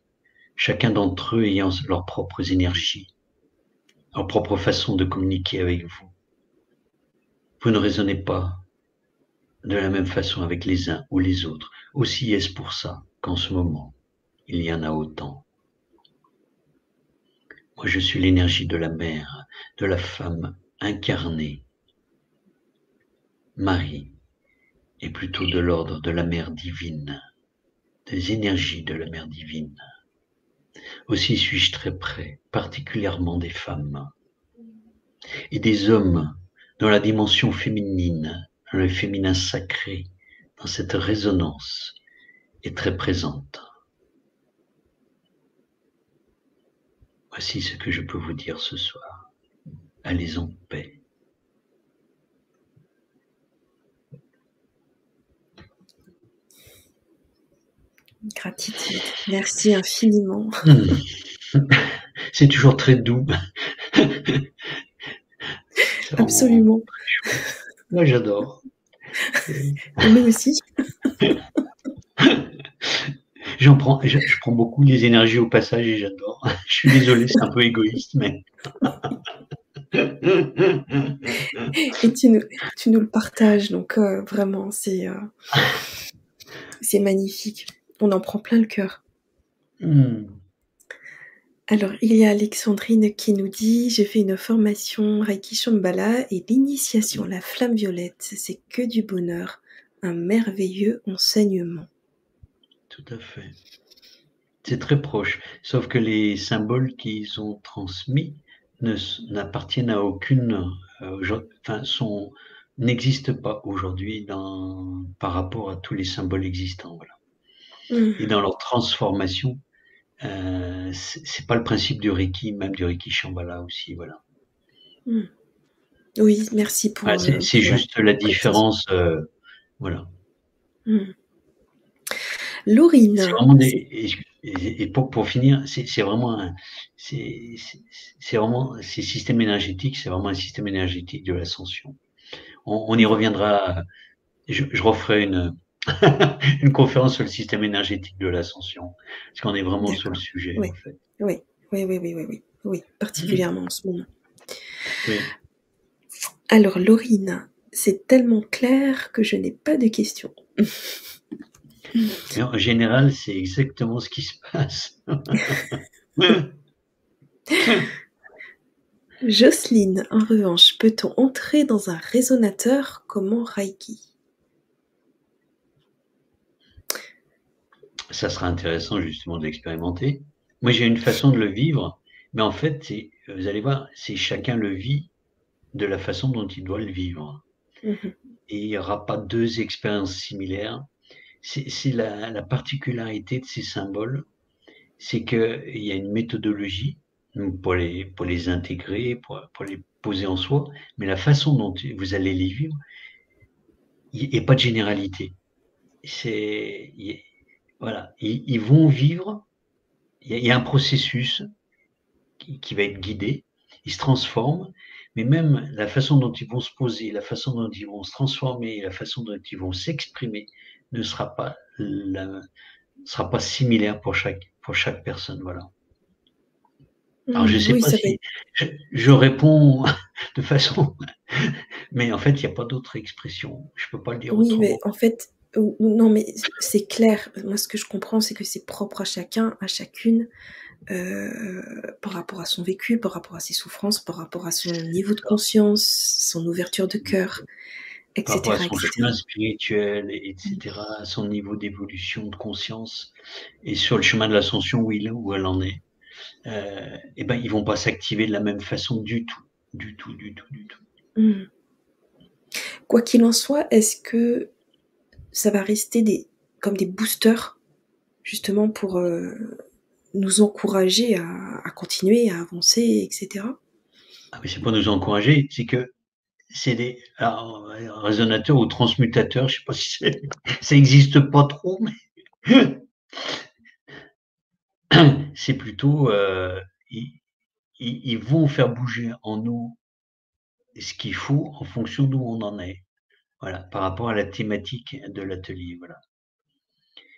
chacun d'entre eux ayant leurs propres énergies, leur propre façon de communiquer avec vous. Vous ne raisonnez pas de la même façon avec les uns ou les autres. Aussi est-ce pour ça qu'en ce moment, il y en a autant. Moi, je suis l'énergie de la mère, de la femme incarnée. Marie est plutôt de l'ordre de la mère divine des énergies de la mère divine. Aussi suis-je très près, particulièrement des femmes et des hommes dans la dimension féminine, le féminin sacré, dans cette résonance est très présente. Voici ce que je peux vous dire ce soir. Allez en paix. Gratitude. Merci infiniment. C'est toujours très doux. Absolument. Moi, j'adore. Nous aussi. J'en prends, je, prends beaucoup les énergies au passage et j'adore. Je suis désolé, c'est un peu égoïste, mais. et tu nous, tu nous le partages, donc euh, vraiment, c'est euh, c'est magnifique on en prend plein le cœur. Hmm. Alors, il y a Alexandrine qui nous dit J'ai fait une formation Reiki Shambhala et l'initiation, la flamme violette, c'est que du bonheur, un merveilleux enseignement. Tout à fait. C'est très proche, sauf que les symboles qu'ils ont transmis n'appartiennent à aucune. Euh, enfin, n'existent pas aujourd'hui par rapport à tous les symboles existants. Voilà et dans leur transformation. Euh, c'est pas le principe du Reiki, même du Reiki Shambhala aussi, voilà. Hmm. Oui, merci pour. c'est juste la différence, euh, voilà. Hmm. Laurine. et, pour, pour finir, c'est vraiment, c'est vraiment, ces systèmes énergétiques, c'est vraiment un système énergétique de l'ascension. On, y reviendra. Je, je referai une, une conférence sur le système énergétique de l'ascension, parce qu'on est vraiment sur le sujet. Oui. oui, oui, oui, oui, oui, oui, particulièrement en ce moment. Alors, Laurine, c'est tellement clair que je n'ai pas de questions. en général, c'est exactement ce qui se passe. Jocelyne, en revanche, peut-on entrer dans un résonateur comme en Reiki? Ça sera intéressant justement d'expérimenter. Moi, j'ai une façon de le vivre, mais en fait, vous allez voir, c'est chacun le vit de la façon dont il doit le vivre. Mm-hmm. Et il n'y aura pas deux expériences similaires. C'est la, la, particularité de ces symboles, c'est qu'il y a une méthodologie pour les, pour les intégrer, pour, pour les poser en soi, mais la façon dont vous allez les vivre, il n'y a pas de généralité. C'est voilà, ils, vont vivre, il y, a, un processus qui, va être guidé, ils se transforment, mais même la façon dont ils vont se poser, la façon dont ils vont se transformer, la façon dont ils vont s'exprimer ne sera pas la, sera pas similaire pour chaque, pour chaque personne, voilà. Alors je sais pas si je, réponds de façon, mais en fait il n'y a pas d'autre expression. Je peux pas le dire. Oui, mais en fait non, mais c'est clair. Moi, ce que je comprends, c'est que c'est propre à chacun, à chacune, euh, par rapport à son vécu, par rapport à ses souffrances, par rapport à son niveau de conscience, son ouverture de cœur, etc. Par rapport à son chemin spirituel, etc., à son niveau d'évolution de conscience, et sur le chemin de l'ascension où il où elle en est, euh, eh ben, ils vont pas s'activer de la même façon du tout, du tout, du tout, du tout. Hmm. Quoi qu'il en soit, est-ce que ça va rester des, comme des boosters, justement pour euh, nous encourager à, continuer, à avancer, etc. Ah, mais c'est pas nous encourager, c'est que c'est des résonateurs ou transmutateurs, je sais pas si ça existe pas trop, mais c'est plutôt euh, ils, vont faire bouger en nous ce qu'il faut en fonction d'où on en est. Voilà, par rapport à la thématique de l'atelier. Voilà.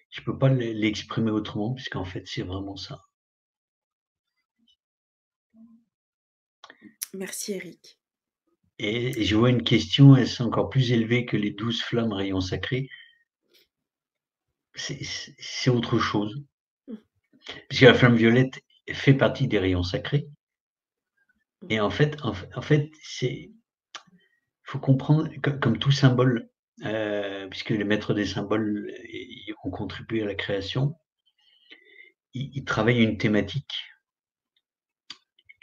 Je ne peux pas l'exprimer autrement, puisqu'en fait, c'est vraiment ça. Merci, Eric. Et je vois une question, est-ce encore plus élevée que les douze flammes rayons sacrés? C'est autre chose. Mmh. Puisque la flamme violette fait partie des rayons sacrés. Et en fait, en, fait, c'est comprendre, comme, tout symbole, euh, puisque les maîtres des symboles ont contribué à la création, ils, travaillent une thématique.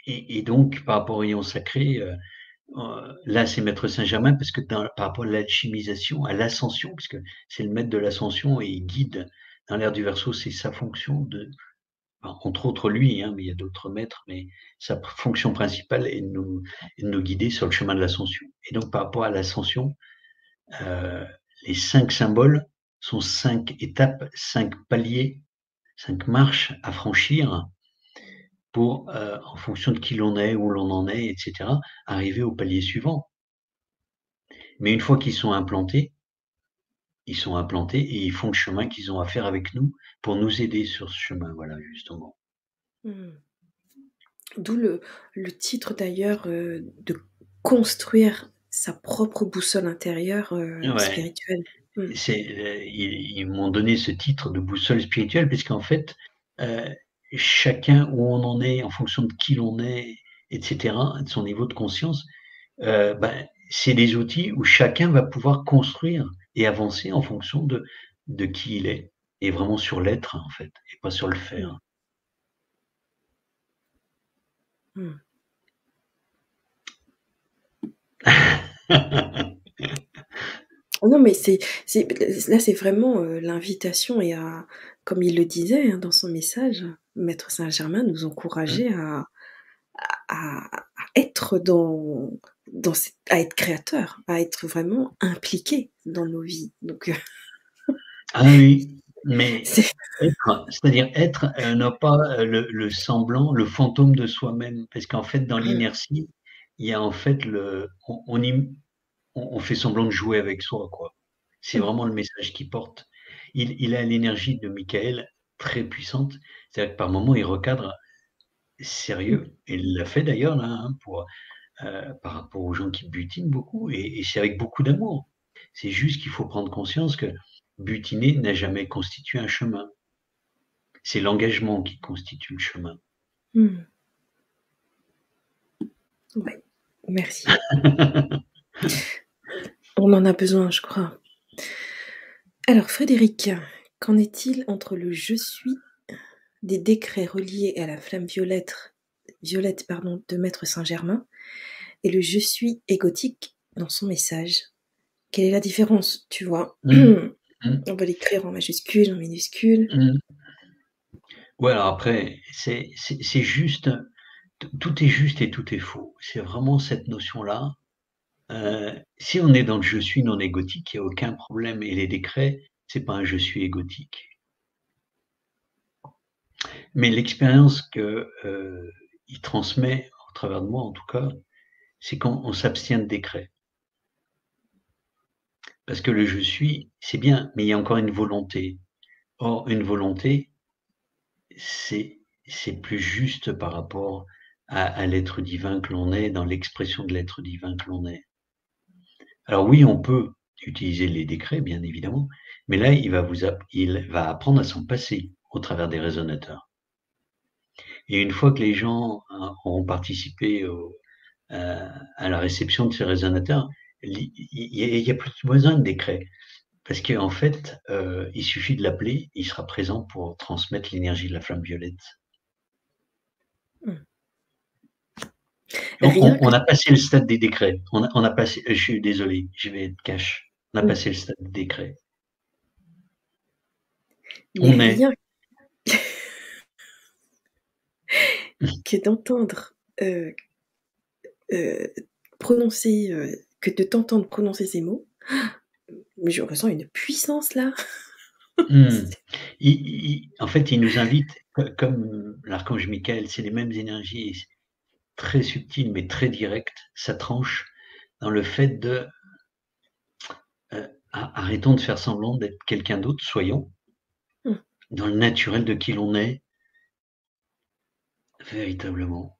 Et, donc, par rapport au rayon sacré, euh, euh, là, c'est Maître Saint-Germain, parce que par rapport à l'alchimisation, à l'ascension, puisque c'est le maître de l'ascension et guide dans l'air du verso, c'est sa fonction de, entre autres lui, hein, mais il y a d'autres maîtres, mais sa fonction principale est de nous, guider sur le chemin de l'ascension. Et donc par rapport à l'ascension, euh, les cinq symboles sont cinq étapes, cinq paliers, cinq marches à franchir pour, euh, en fonction de qui l'on est, où l'on en est, etc., arriver au palier suivant. Mais une fois qu'ils sont implantés, ils sont implantés et ils font le chemin qu'ils ont à faire avec nous pour nous aider sur ce chemin, voilà, justement. Mmh. D'où le, le, titre d'ailleurs euh, de construire sa propre boussole intérieure euh, spirituelle. Mmh. Euh, ils, m'ont donné ce titre de boussole spirituelle, puisqu'en fait, chacun où on en est, en fonction de qui l'on est, etc., de son niveau de conscience, ben, c'est des outils où chacun va pouvoir construire et avancer en fonction de, de qui il est, et vraiment sur l'être, en fait, et pas sur le faire. Hmm. non, mais c'est, là, c'est vraiment euh, l'invitation et à, comme il le disait hein, dans son message, Maître Saint-Germain nous encourager à, à, être dans, dans à être créateur, à être vraiment impliqué dans nos vies. Donc, euh, ah oui, mais c'est-à-dire être, euh, n'a pas euh, le, semblant, le fantôme de soi-même, parce qu'en fait, dans l'inertie, il y a en fait le, on, on, fait semblant de jouer avec soi, quoi. C'est mm. vraiment le message qu'il porte. Il, il a l'énergie de Michael très puissante, c'est-à-dire que par moments, il recadre sérieux. Il l'a fait d'ailleurs là, hein, pour, euh, par rapport aux gens qui butinent beaucoup, et, c'est avec beaucoup d'amour. C'est juste qu'il faut prendre conscience que butiner n'a jamais constitué un chemin. C'est l'engagement qui constitue le chemin. Hmm. Oui, merci. On en a besoin, je crois. Alors, Frédéric, qu'en est-il entre le je suis des décrets reliés à la flamme violette, violette pardon, de Maître Saint-Germain et le je suis égotique dans son message. Quelle est la différence, tu vois? Mmh. Mmh. On va l'écrire en majuscule, en minuscule. Mmh. Ouais, alors après, c'est juste, tout est juste et tout est faux. C'est vraiment cette notion-là. Euh, si on est dans le je suis non égotique, il n'y a aucun problème. Et les décrets, c'est pas un je suis égotique. Mais l'expérience qu'il euh, transmet, au travers de moi en tout cas, c'est quand on s'abstient de décret. Parce que le je suis, c'est bien, mais il y a encore une volonté. Or, une volonté, c'est plus juste par rapport à, l'être divin que l'on est, dans l'expression de l'être divin que l'on est. Alors oui, on peut, utiliser les décrets, bien évidemment, mais là, il va, vous il va apprendre à s'en passer au travers des résonateurs. Et une fois que les gens hein, auront participé euh, à la réception de ces résonateurs, il n'y a, plus besoin de décret. Parce qu'en fait, euh, il suffit de l'appeler, il sera présent pour transmettre l'énergie de la flamme violette. On, a passé le stade des décrets. On a, passé, je suis désolé, je vais être cash. On a hmm. passé le stade des décrets. on est. que d'entendre euh, euh, prononcer, que de t'entendre prononcer ces mots mais je ressens une puissance là. Hmm. en fait, il nous invite, comme l'archange Michael, c'est les mêmes énergies très subtiles mais très directes. Ça tranche dans le fait de euh, arrêtons de faire semblant d'être quelqu'un d'autre, soyons hmm. dans le naturel de qui l'on est, véritablement.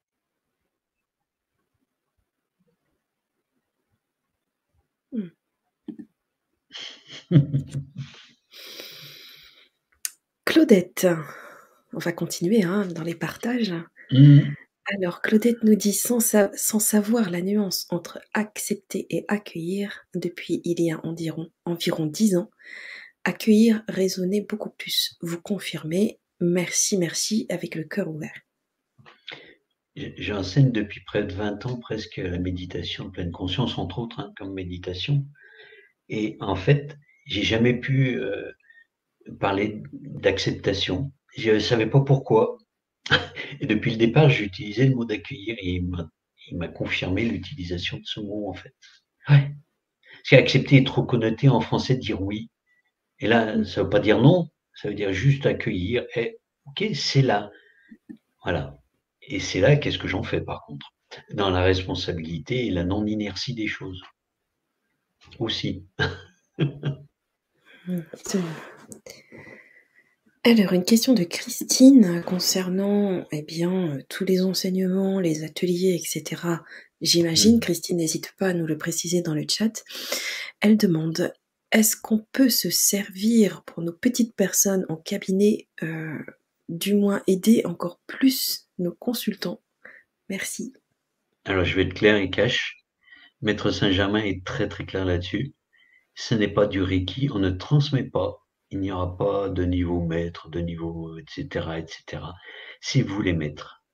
Claudette, on va continuer hein, dans les partages. Mmh. Alors, Claudette nous dit sans, sans, savoir la nuance entre accepter et accueillir, depuis il y a environ, environ 10 ans, accueillir résonnait beaucoup plus. Vous confirmez Merci, merci, avec le cœur ouvert. J'enseigne depuis près de 20 ans presque la méditation de pleine conscience, entre autres, hein, comme méditation. Et en fait, j'ai jamais pu euh, parler d'acceptation. Je ne savais pas pourquoi. Et depuis le départ, j'utilisais le mot d'accueillir et il m'a confirmé l'utilisation de ce mot en fait. Ouais. Parce qu'accepter est trop connoté en français de dire oui. Et là, ça ne veut pas dire non, ça veut dire juste accueillir. Et ok, c'est là. Voilà. Et c'est là, qu'est-ce que j'en fais par contre? Dans la responsabilité et la non-inertie des choses. Aussi. Alors, une question de Christine concernant eh bien, tous les enseignements, les ateliers, etc. J'imagine, mmh. Christine n'hésite pas à nous le préciser dans le chat. Elle demande est-ce qu'on peut se servir pour nos petites personnes en cabinet, euh, du moins aider encore plus nos consultants Merci. Alors, je vais être clair et cash. Maître Saint-Germain est très très clair là-dessus ce n'est pas du Reiki, on ne transmet pas, il n'y aura pas de niveau maître, de niveau, etc., etc. C'est vous les maîtres.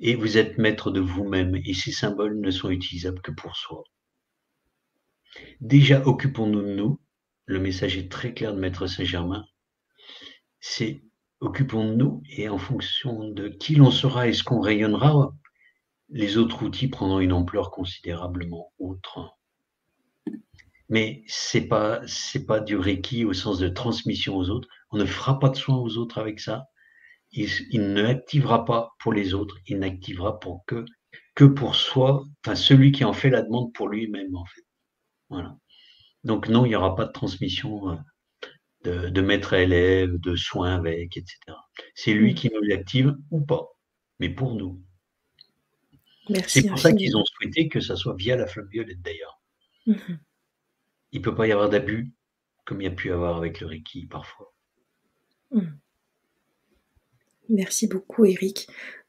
Et vous êtes maître de vous-même, et ces symboles ne sont utilisables que pour soi. Déjà, occupons-nous de nous. Le message est très clair de Maître Saint-Germain. C'est occupons-nous et en fonction de qui l'on sera et ce qu'on rayonnera, les autres outils prendront une ampleur considérablement autre? Mais c'est pas pas du reiki au sens de transmission aux autres. On ne fera pas de soins aux autres avec ça. Il, il n'activera pas pour les autres, il n'activera pour que que pour soi, enfin celui qui en fait la demande pour lui-même en fait. Voilà. Donc non, il n'y aura pas de transmission euh, de, de maître à élève, de soins avec, etc. C'est lui qui nous l'active ou pas, mais pour nous. C'est pour ça qu'ils ont souhaité que ça soit via la flamme violette d'ailleurs. Mmh il ne peut pas y avoir d'abus comme il y a pu y avoir avec le Reiki parfois. Hmm. Merci beaucoup Eric.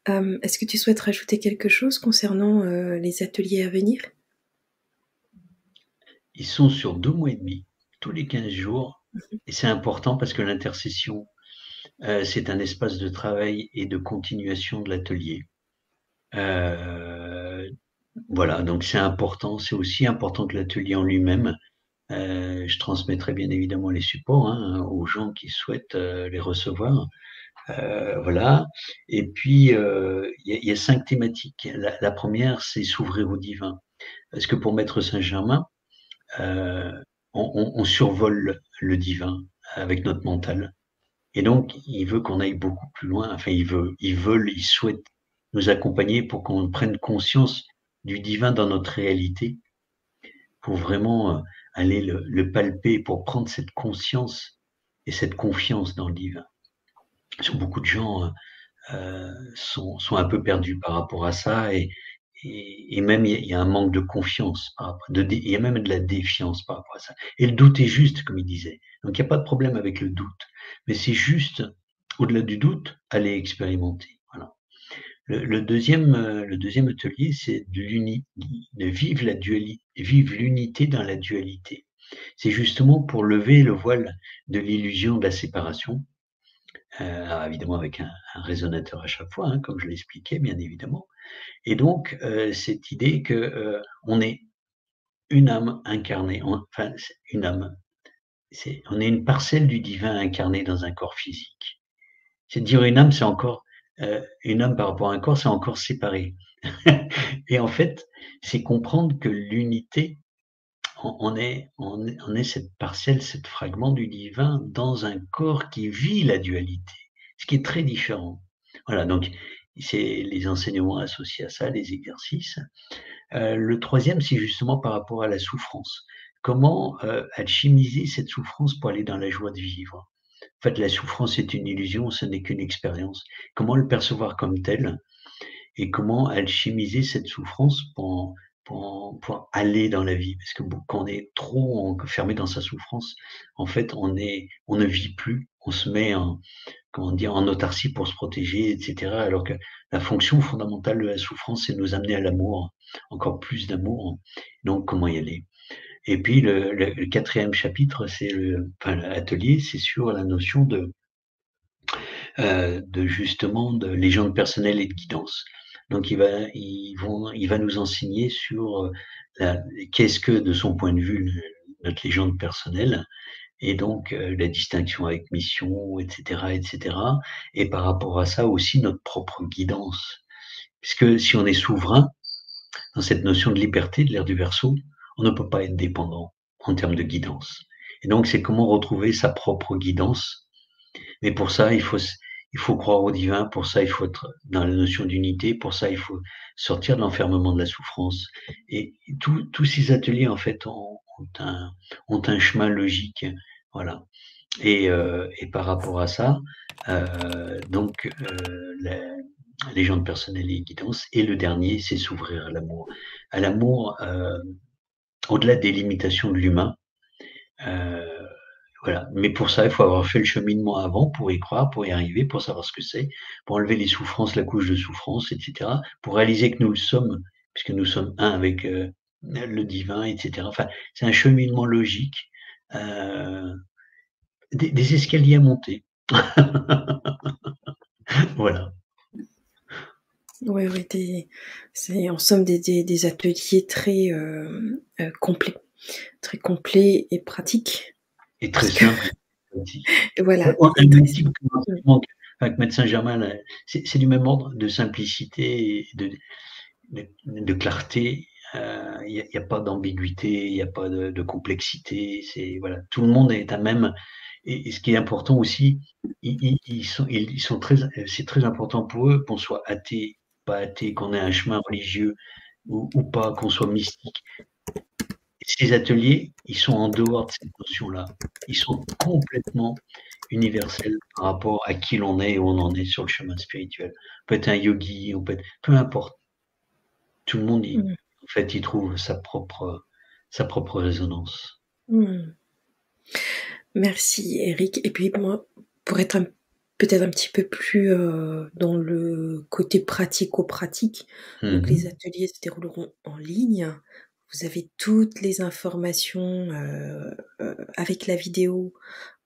Euh, est-ce que tu souhaites rajouter quelque chose concernant euh, les ateliers à venir? Ils sont sur deux mois et demi, tous les 15 jours. C'est important parce que l'intercession, euh, c'est un espace de travail et de continuation de l'atelier. voilà, donc c'est important. C'est aussi important que l'atelier en lui-même euh, je transmettrai bien évidemment les supports hein, aux gens qui souhaitent euh, les recevoir. Euh, voilà. Et puis, il y, a cinq thématiques. La, première, c'est s'ouvrir au divin. Parce que pour Maître Saint-Germain, on, survole le divin avec notre mental. Et donc, il veut qu'on aille beaucoup plus loin. Enfin, il veut, il veut, il souhaite nous accompagner pour qu'on prenne conscience du divin dans notre réalité, pour vraiment aller le, palper pour prendre cette conscience et cette confiance dans le divin. Beaucoup de gens euh, sont, sont, un peu perdus par rapport à ça et, et, même il y, a un manque de confiance, il y a même de la défiance par rapport à ça. Et le doute est juste, comme il disait. Donc il n'y a pas de problème avec le doute, mais c'est juste, au-delà du doute, aller expérimenter. Voilà. Le, deuxième, le deuxième atelier, c'est de, de vivre l'unité dans la dualité. C'est justement pour lever le voile de l'illusion de la séparation, euh, évidemment avec un, résonateur à chaque fois, hein, comme je l'expliquais, bien évidemment. Et donc, euh, cette idée que euh, on est une âme incarnée, enfin, une âme, c'est, on est une parcelle du divin incarné dans un corps physique. C'est dire une âme, c'est encore, une âme par rapport à un corps, c'est encore séparé. Et en fait, c'est comprendre que l'unité, on est, on est, cette parcelle, cette fragment du divin dans un corps qui vit la dualité, ce qui est très différent. Voilà, donc c'est les enseignements associés à ça, les exercices. Euh, le troisième, c'est justement par rapport à la souffrance. Comment euh, alchimiser cette souffrance pour aller dans la joie de vivre? En fait, la souffrance est une illusion, ce n'est qu'une expérience. Comment le percevoir comme tel? Et comment alchimiser cette souffrance pour pour, aller dans la vie. Parce que quand on est trop enfermé dans sa souffrance, en fait, on, est, on ne vit plus, on se met en, comment dire, en autarcie pour se protéger, etc. Alors que la fonction fondamentale de la souffrance, c'est de nous amener à l'amour, encore plus d'amour. Donc, comment y aller Et puis, le, quatrième chapitre, c'est l'atelier, c'est sur la notion de, euh, de justement de légende personnelle et de guidance. Donc il va, ils vont, il va nous enseigner sur euh, qu'est-ce que, de son point de vue, notre légende personnelle, et donc euh, la distinction avec mission, etc., etc. Et par rapport à ça aussi notre propre guidance, puisque si on est souverain dans cette notion de liberté de l'ère du verso, on ne peut pas être dépendant en termes de guidance. Et donc c'est comment retrouver sa propre guidance. Mais pour ça, il faut il faut croire au divin, pour ça il faut être dans la notion d'unité, pour ça il faut sortir de l'enfermement de la souffrance. Et tous ces ateliers en fait ont, un, ont, un, chemin logique, voilà. Et, euh, et par rapport à ça, euh, donc euh, la, les gens de personnel et guidance. Et le dernier, c'est s'ouvrir à l'amour. À l'amour, euh, au-delà des limitations de l'humain. Mais pour ça, il faut avoir fait le cheminement avant pour y croire, pour y arriver, pour savoir ce que c'est, pour enlever les souffrances, la couche de souffrance, etc. Pour réaliser que nous le sommes, puisque nous sommes un avec euh, le divin, etc. Enfin, c'est un cheminement logique, euh, des, escaliers à monter. voilà. Oui, oui, c'est en somme des, ateliers très euh, complets, très complets et pratiques et très simple. voilà. Avec Médecin Germain, c'est du même ordre de simplicité, de, de, clarté. Il euh, n'y a, pas d'ambiguïté, il n'y a pas de, complexité. C'est voilà, tout le monde est à même. Et, ce qui est important aussi, ils, ils sont, ils, sont très, c'est très important pour eux qu'on soit athée, pas athée, qu'on ait un chemin religieux ou, ou pas, qu'on soit mystique ces ateliers, ils sont en dehors de cette notion-là. Ils sont complètement universels par rapport à qui l'on est et où on en est sur le chemin spirituel. On peut être un yogi, on peut être, peu importe. Tout le monde, mm. en fait, il trouve sa propre, sa propre résonance. Mm. Merci, Eric. Et puis, moi, pour être peut-être un petit peu plus euh, dans le côté pratico-pratique, mm-hmm. les ateliers se dérouleront en ligne. Vous avez toutes les informations euh, euh, avec la vidéo,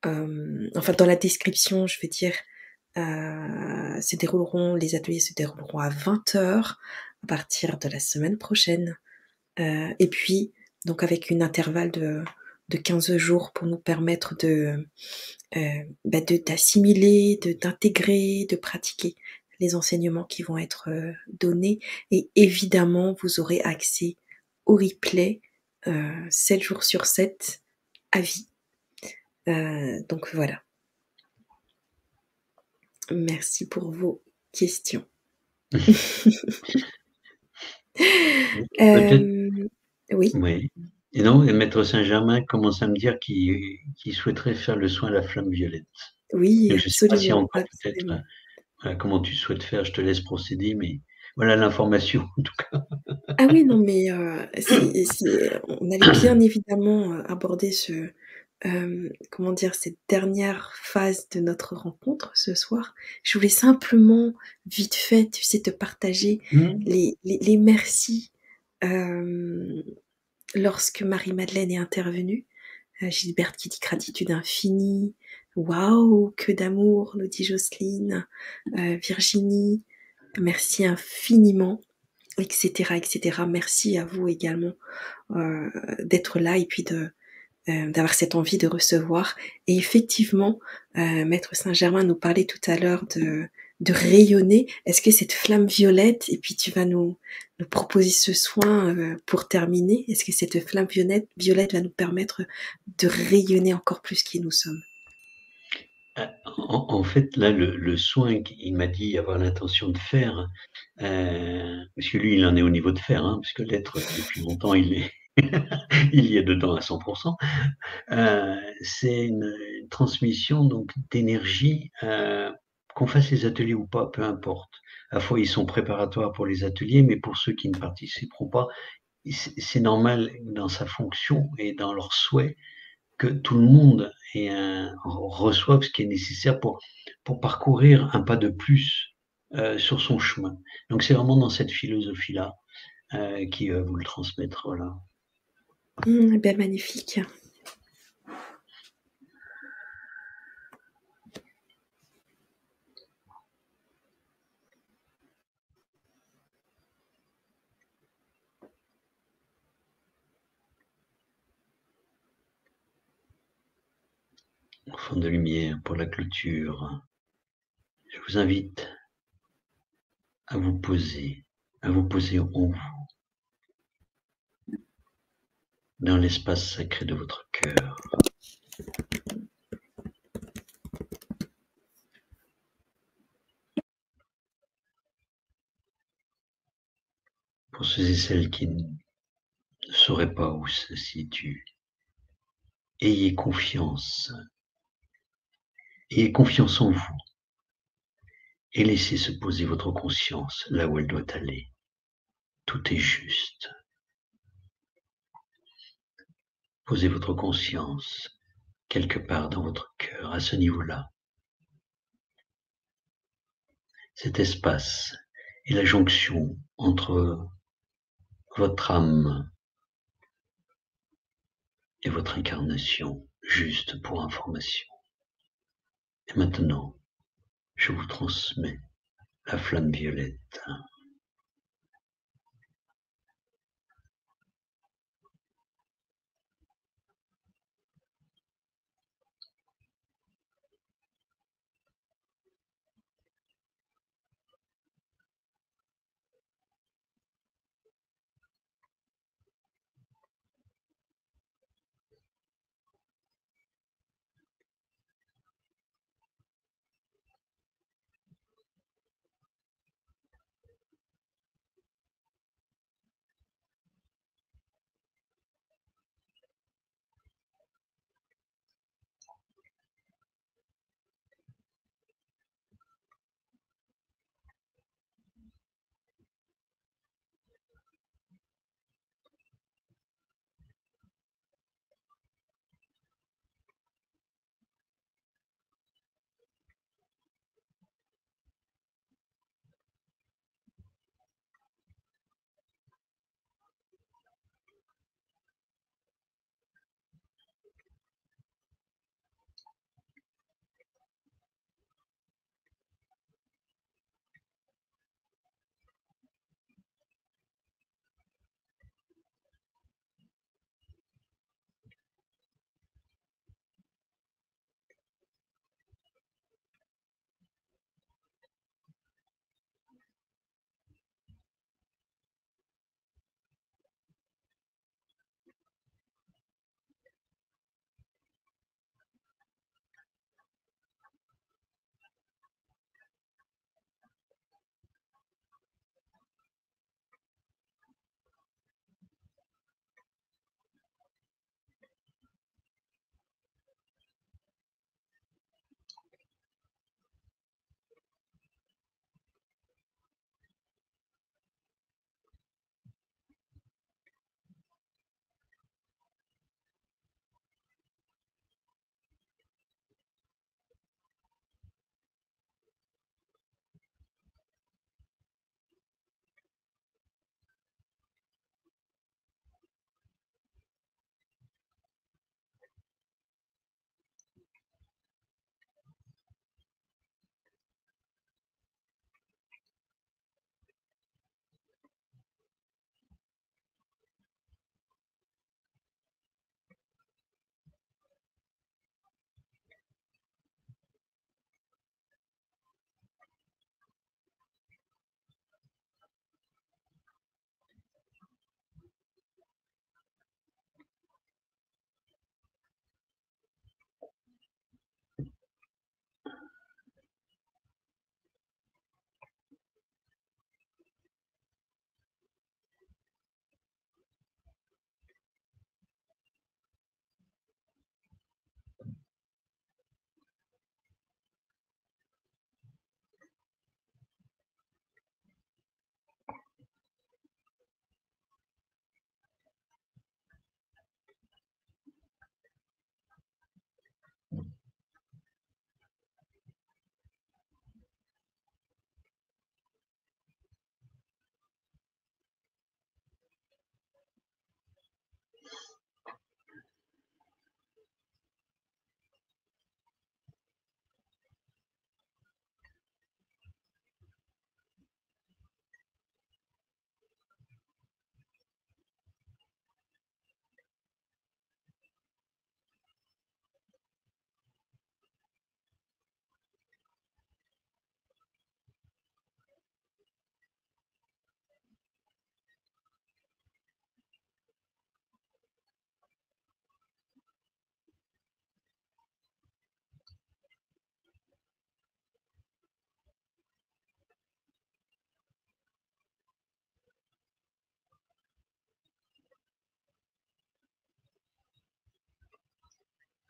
euh, enfin dans la description, je veux dire, se dérouleront, les ateliers se dérouleront à 20h à partir de la semaine prochaine. et puis, donc avec une intervalle de, de 15 jours pour nous permettre de bah d'assimiler, de, d'intégrer, de pratiquer les enseignements qui vont être donnés. Et évidemment, vous aurez accès au replay euh, 7 jours sur 7 à vie. Euh, donc voilà. Merci pour vos questions. euh, oui. oui. Et non, et Maître Saint-Germain commence à me dire qu'il souhaiterait faire le soin à la flamme violette. Oui, je sais pas si encore peut-être euh, comment tu souhaites faire, je te laisse procéder, mais voilà l'information, en tout cas. Ah oui, non, mais c'est c'est on allait bien évidemment, heu, aborder ce, hem, comment dire? Cette dernière phase de notre rencontre ce soir. Je voulais simplement, vite fait, tu sais, te partager Mmh. les les les merci, lorsque Marie-Madeleine est intervenue. Gilberte qui dit: «Gratitude infinie». «Waouh, que d'amour!» nous dit Jocelyne. Virginie: «Merci infiniment» et cetera et cetera. Merci à vous également, heu, d'être là et puis de, heu, d'avoir cette envie de recevoir et effectivement, heu, maître Saint-Germain nous parlait tout à l'heure de rayonner. Est-ce que cette flamme violette et puis tu vas nous proposer ce soin, pour terminer. Est-ce que cette flamme violette violette va nous permettre de rayonner encore plus qui nous sommes? Heu, en fait, là, le soin qu'il m'a dit avoir l'intention de faire, que lui, il en est au niveau de faire, hein, puisque l'être depuis longtemps, il est il y est dedans à 100 Heu, c'est une, transmission donc d'énergie, heu, qu'on fasse les ateliers ou pas, peu importe. À fois, ils sont préparatoires pour les ateliers, mais pour ceux qui ne participeront pas, c'est normal dans sa fonction et dans leurs souhaits que tout le monde ait un reçoive ce qui est nécessaire pour parcourir un pas de plus, heu, sur son chemin. Donc c'est vraiment dans cette philosophie-là, heu, qu'il va vous le transmettre, voilà. Mmh, ben magnifique. De lumière pour la clôture, je vous invite à vous poser, à vous poser en vous. Dans l'espace sacré de votre cœur. Pour ceux et celles qui ne sauraient pas où se situe, ayez confiance. Ayez confiance en vous et laissez se poser votre conscience là où elle doit aller. Tout est juste. Posez votre conscience quelque part dans votre cœur, à ce niveau-là. Cet espace est la jonction entre votre âme et votre incarnation, juste pour information. Et maintenant, je vous transmets la flamme violette.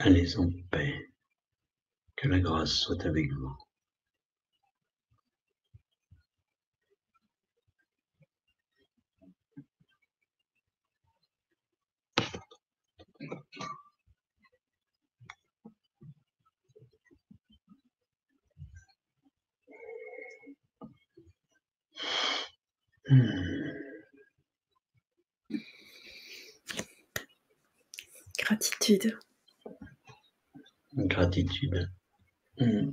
Allez en paix. Que la grâce soit avec vous. Gratitude. Gratitude. Hmm.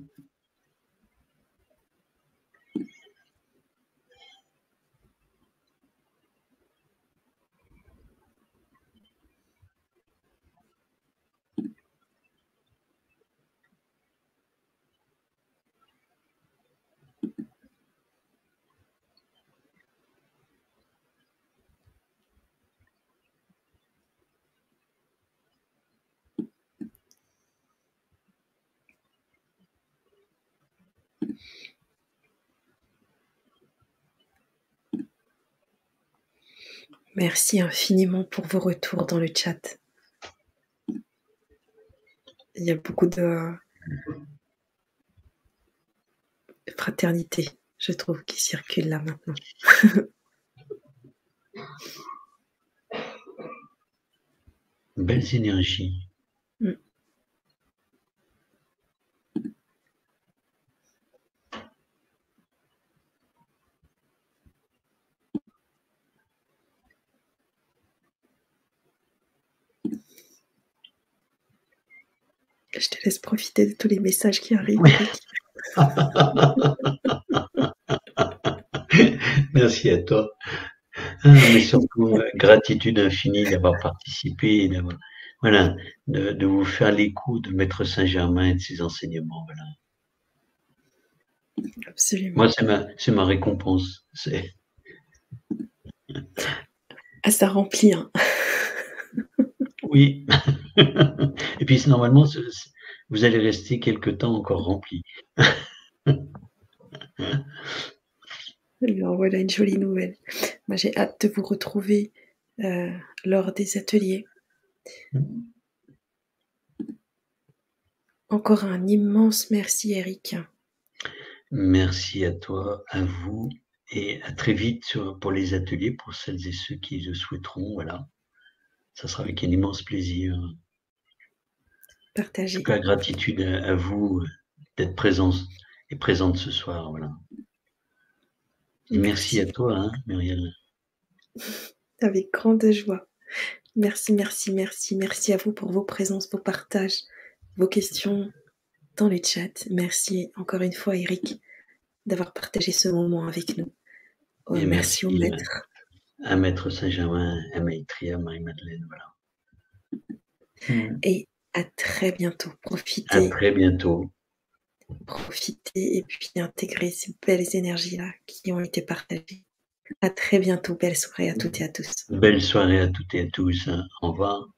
Merci infiniment pour vos retours dans le chat. Il y a beaucoup de fraternité, je trouve, qui circule là maintenant. Belles énergies. Je te laisse profiter de tous les messages qui arrivent. Merci à toi. Ah, mais surtout, euh, gratitude infinie d'avoir participé, voilà, de, vous faire l'écho de Maître Saint-Germain et de ses enseignements. Voilà. Absolument. Moi, c'est ma, c'est ma récompense. C'est... Ah, ça remplit. Hein. Oui. Et puis normalement, vous allez rester quelque temps encore rempli. voilà une jolie nouvelle. Moi, j'ai hâte de vous retrouver euh, lors des ateliers. Encore un immense merci, Eric. Merci à toi, à vous, et à très vite pour les ateliers, pour celles et ceux qui le souhaiteront. Voilà ça sera avec un immense plaisir. Partager. En gratitude à, vous d'être présente et présente ce soir. Voilà. Et merci, à toi, hein, Muriel. Avec grande joie. Merci, merci, merci. Merci à vous pour vos présences, vos partages, vos questions dans le chat. Merci encore une fois, Eric, d'avoir partagé ce moment avec nous. merci, merci au maître à Maître Saint-Germain, à Maîtria, Marie-Madeleine, voilà. Et à très bientôt. Profitez. À très bientôt. Profitez et puis intégrez ces belles énergies-là qui ont été partagées. À très bientôt. Belle soirée à toutes et à tous. Belle soirée à toutes et à tous. Au revoir.